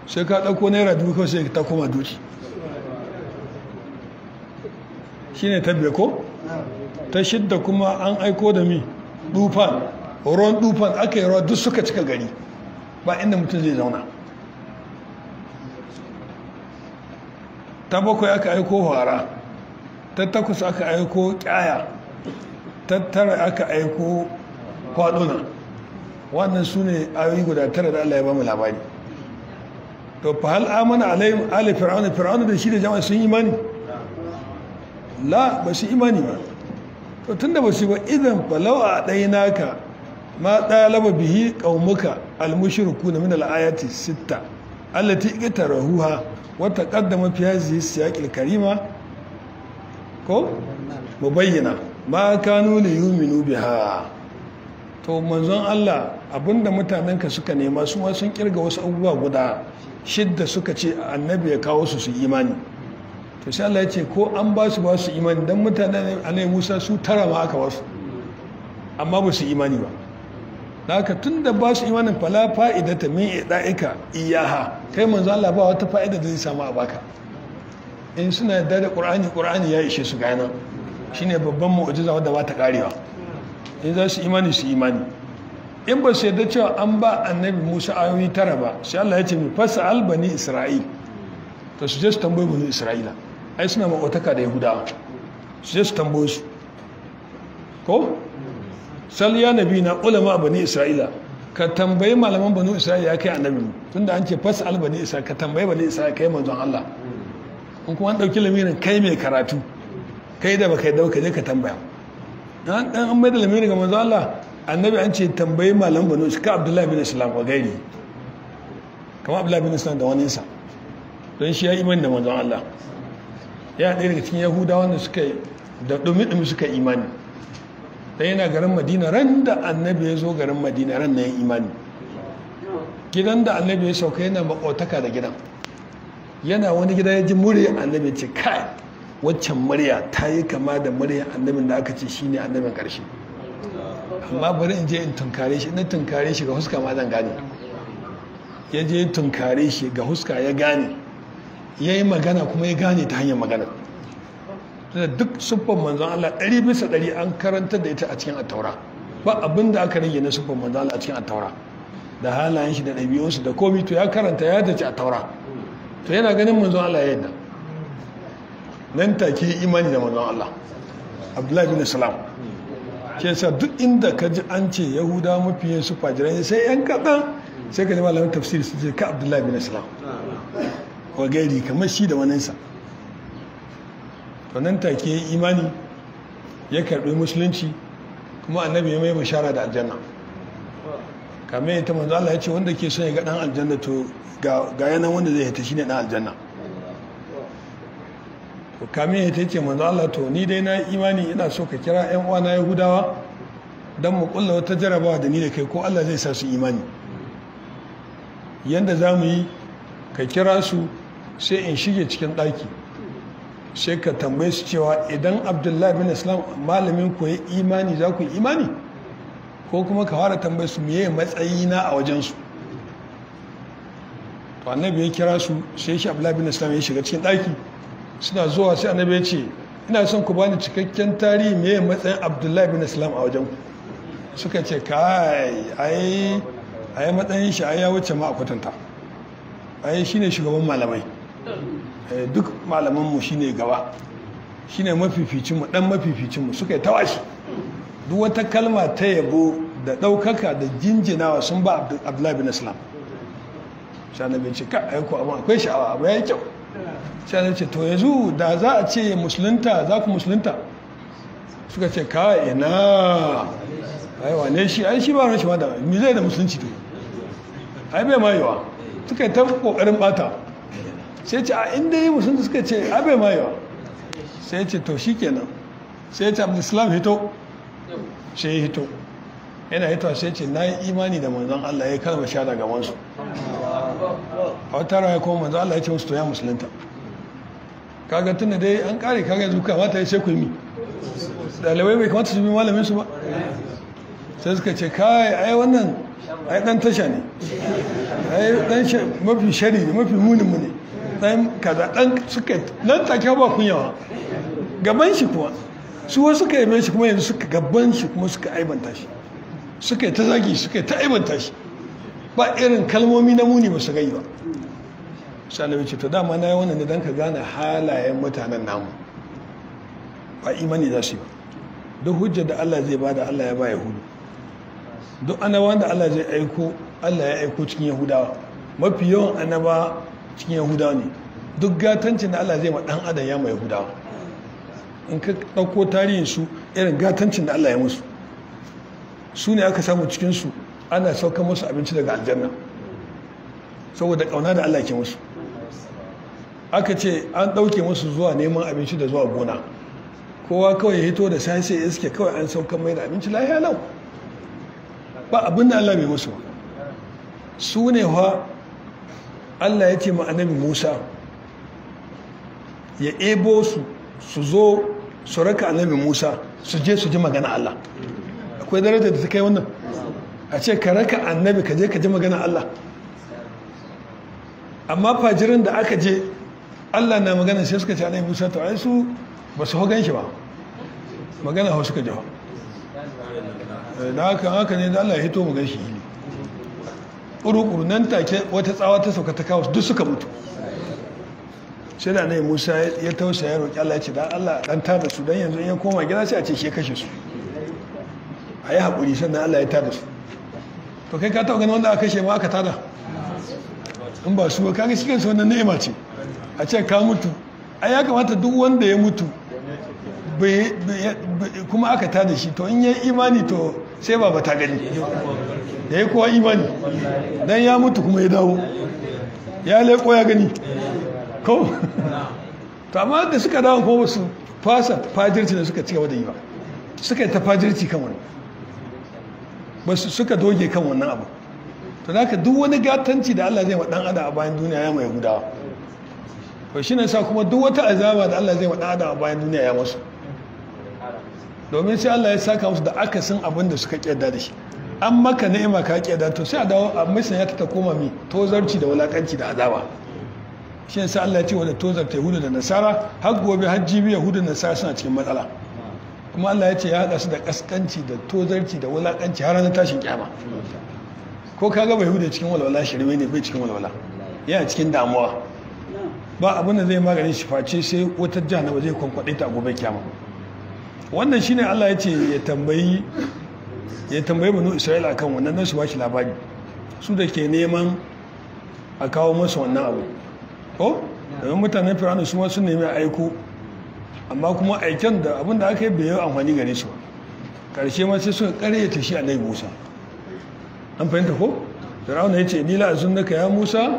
Sai ka ɗauko naira dubu kawai sai ta koma duci shi ne ta biya ko? Ta shidda kuma an aiko da mi? Dufan. Ruwan dufan aka yi ruwa duk suka cika gari. Ba inda mutum zai zauna. Ta bakwai aka aiko hara ta takwas aka aiko kyaya ta tara aka aiko kwaduna. Wannan su ne ayoyi guda tara da Allah ya ba mu labari. To fa hal amana alayhim ali fir'auna? Fir'auna da shi da jama'a sun imani? La ba su imani ba. To tunda ba su ba idan falau a ɗaya naka ma ɗalaba bihi ƙaumuka almushirku na min al'ayati sitta allati ita rahuha wata ƙaddama fi hazihi siyaƙil karima ko? Mu bayyana ma kanu li yuminu biha. To manzon Allah abin da mutanenka suka nema su ma sun ƙirga wasu abubuwa guda shidda suka ce annabi ya kawo su su imani. To sai Allah ya ce ko an ba su ba su imani dan mutanen Annabi Musa su tara ma aka wasu amma ba su imani ba. Haka tun da ba su imanin fala fa'ida ta min ida'ika iyaha. Kai manzo Allah ba wata fa'ida da zai samu a baka. In suna yadda da Qur'ani Qur'ani ya ishe su gana shine babban mu'jiza wadda ba ta karewa. In za su imani su imani. In ba su yadda cewa an ba annabi Musa ayoyi tara ba sai Allah ya ce mi fasa albani Isra'il. To su je su tambayi bani Isra'ila. Ai suna makwataka da Yahudawa. Su je su tambaye su. Ko? Sal ya nabi na ulama bani isra'ila ka tambayi malaman bani isra'ila ya kai annabi tunda an ce fas al bani isra'ila ka tambayi bani isra'ila kai manzon Allah. In kuma an ɗauki lamirin kai mai karatu kai da baka ɗauka je ka tambaya. Dan dan an mai da lamirin ga manzon Allah annabi an ce tambayi malaman bani isra'ila ka abdullahi bin islam wa gairi. Kama abdullahi bin islam da wani sa don shi ya imani da manzon Allah. Ya ɗaya daga cikin yahudawa da suka da dumi-dumi suka imani. Da yana garin madina ran da annabi ya zo garin madina ran na yin imani. Gidan da annabi ya sauka yana makotaka da gidan. Yana wani gida ya ji murya annabi ce kai waccan murya ta yi kama da murya annabin da aka ce shi ne annabin ƙarshe. Amma bari in je in tunkare shi na tunkare shi ga huska ma zan gane. Ya je tunkare shi ga huska ya gane. Ya yi magana kuma ya gane ta hanyar magana. Da duk siffar manzon Allah ɗari bisa ɗari an karanta da ita a cikin attaura. Ba abin da aka rage na siffar manzon Allah a cikin attaura. Da halayen shi da ɗabi'unsu da komi to ya karanta ya dace attaura. To yana ganin manzon Allah yadda nan take imani da manzon Allah. Abdullahi bin Salam. Ke yasa duk inda ka ji an ce Yahuda mafi yin su fajirai sai yan kaɗan sai ka ji malamin tafsiri su ce ka Abdullahi bin Salam. Wa gairi kamar shi da waninsa. To nan take imani ya karɓi musulunci kuma annabi ya mai bashara da aljanna. Kamar ita manzo Allah ya ce wanda ke son ya ga dan aljanna to ga yana wanda zai hita shine dan aljanna. To kamar ita ce manzo Allah to ni dai na imani ina so ka kira ƴan uwana Yahudawa dan mu kulla wata jarabawa da ni da kai ko Allah zai sa su imani. Yanda za mu yi ka kira su sai in shige cikin ɗaki. Sai ka tambaye su cewa idan abdullahi bin islam malamin ku yi imani za ku yi imani? Ko kuma ka fara tambaye su meye matsayina a wajensu? To annabi ya kira su sai shi abdullahi bin islam ya shiga cikin ɗaki. Suna zuwa sai annabi ya ce ina son ku bani cikakken tarihi meye matsayin abdullahi bin islam a wajen suka ce kai ai ai matsayin shi ai ya wuce ma a kwatanta. Ai shine shugaban malamai. Duk malamanmu shine gaba. Shine mafificinmu dan mafificinmu suka yi tawashi duk wata kalma ta yabo da ɗaukaka da jinjinawa sun ba abdullahi bin islam shanabi ce ka aiko amma akwai sha'awa abu ya yi kyau shanabi ce to yanzu da za a ce musulunta za ku musulunta? Suka ce kawai ina? Ai wane shi? Ai shi ba wani shi ma mi zai da musulunci to? Ai bai mayewa suka yi ta ƙoƙarin bata sai ce a inda yi musulunci suka ce bai mayewa sai ce to shi kenan. Sai ce abdulsalam hito. Sai ya hito. Yana hito sai ce na yi imani da manzon Allah ya kalma sha daga wansu a wata raya kuma manzon Allah ya ce musu to ya musulunta. Kaga tunda dai an kare kaga yanzu kamata ya sai ku yi ɗalibai bai kamata su bi malamin su ba? Sai suka ce kai ai wannan ai dan tasha ne. Ai dan mafi shari ne mafi munin mu ne. Dan kaza dan suka nan take ba kunyawa gaban shi kuwa su wasu suka yabe shi kuma yanzu suka gaban shi kuma suka aibanta shi. Suka yi ta zagi suka yi ta aibanta shi. Ba irin kalmomi na muni ba su gai ba. Sanabi ce to dama na yi wannan ne don ka gane halayen mutanen namu. Ba imani za su yi ba. Duk hujjar da Allah zai ba da Allah ya ba yahudu. Duk annabawan da Allah zai aiko Allah ya aiko cikin yahudawa. Mafi yawan annaba cikin yahudawa ne. Duk gatancin da Allah zai ma dan adam ya ma yahudawa in ka ɗauko tarihin su irin gatancin da Allah ya musu. Su ne aka samu cikinsu ana sauka musu abinci daga aljanna. Saboda ƙauna da Allah ke musu. Aka ce an ɗauke musu zuwa neman abinci da zuwa gona. Kowa kawai ya hito da sai sai iske kawai an sauka mai da abinci lahiya lau. Ba abin da Allah bai musu su ne wa Allah ya ce ma annabi Musa ya ebo su su zo su raka annabi Musa su je su ji magana Allah. Akwai daraja da ta kai wannan? A ce ka raka annabi ka je ka ji magana Allah. Amma fajirin da aka je Allah na magana sai suka ce annabi Musa to ai su ba su hogan shi ba. Magana hau suka jawa da haka haka ne da Allah ya hito mu gan shi. Ƙuru-ƙuru nan take wata tsawa ta sauka ta kawo duk suka mutu. Sai da nai musa ya tausa ya roƙi Allah ya ce da Allah ɗan tada su don yanzu ya koma gida sai a ce shi ya kashe su. A yi haƙuri sannan Allah ya tada su. To kai ka taɓa ganin wanda aka kashe ma aka tada in ba su ba kaga shi kansu wannan ni'ima ce. A ce ka mutu. A ya kamata duk wanda ya mutu kuma aka tada shi to in yi imani to sai ba ta gani. Da ya kowa imani don ya mutu kuma ya dawo. Ya leko ya gani. Ko? To amma da suka dawo kuma su fasa fajirci da suka cigaba da yi ba. Suka yi ta fajirci kan wani ba su suka doge kan wannan abu. To da duk wani gatanci da Allah zai wa dan adam a bayan duniya ya mai gudawa to shi ne sa kuma duk wata azaba da Allah zai wa dan adam a bayan duniya ya masu domin sai Allah ya saka musu da akasin abin da suka kyada da shi. An maka ni'ima ka kyada to sai a dawo a misan ya ta koma mi? Tozarci da wulakanci da azaba. Shi sai Allah ya ce wa da tozarta yahudu da nasara har gobe har jibi yahudu da nasara suna cikin matsala. Kuma Allah ya ce ya haɗa su da kaskanci da tozarci da wulakanci har ranar tashin kyama ko ka ga yahudu cikin walwala shirme ne bai cikin walwala. Yana cikin damuwa. Ba abin da zai maganin shi face sai wata jahannama zai kwankwaɗe ta gobe kyama wannan shine Allah ya ce ya tambayi ya tambayi banu Isra'ila akan wannan nan su ba shi labari. Su da ke neman a kawo masa wannan abu. Ko? Domin mutanen fir'auna su sun nemi aiko amma kuma aiken da abin da aka yi yi amfani gare su ƙarshe ma sai suka karyata shi a Musa. An fahimta ko? Fir'auna ya ce ni la azunnaka ya Musa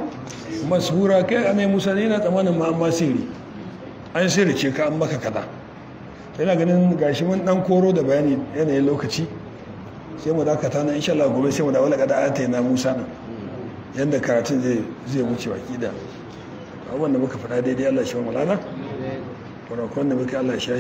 masbura kai anai Musa ne na tsamanin ma amma an sirri. Ce ka an maka kaza. Yana ganin gashi mun dan koro da bayani yanayin lokaci. Sai mu dakata na insha Allah gobe sai mu dawo laqad atayna Musa nan. Yanda karatun zai zai wuce baki da abubuwan da muka faɗa daidai Allah shi wa mulana kurakon da muka Allah shi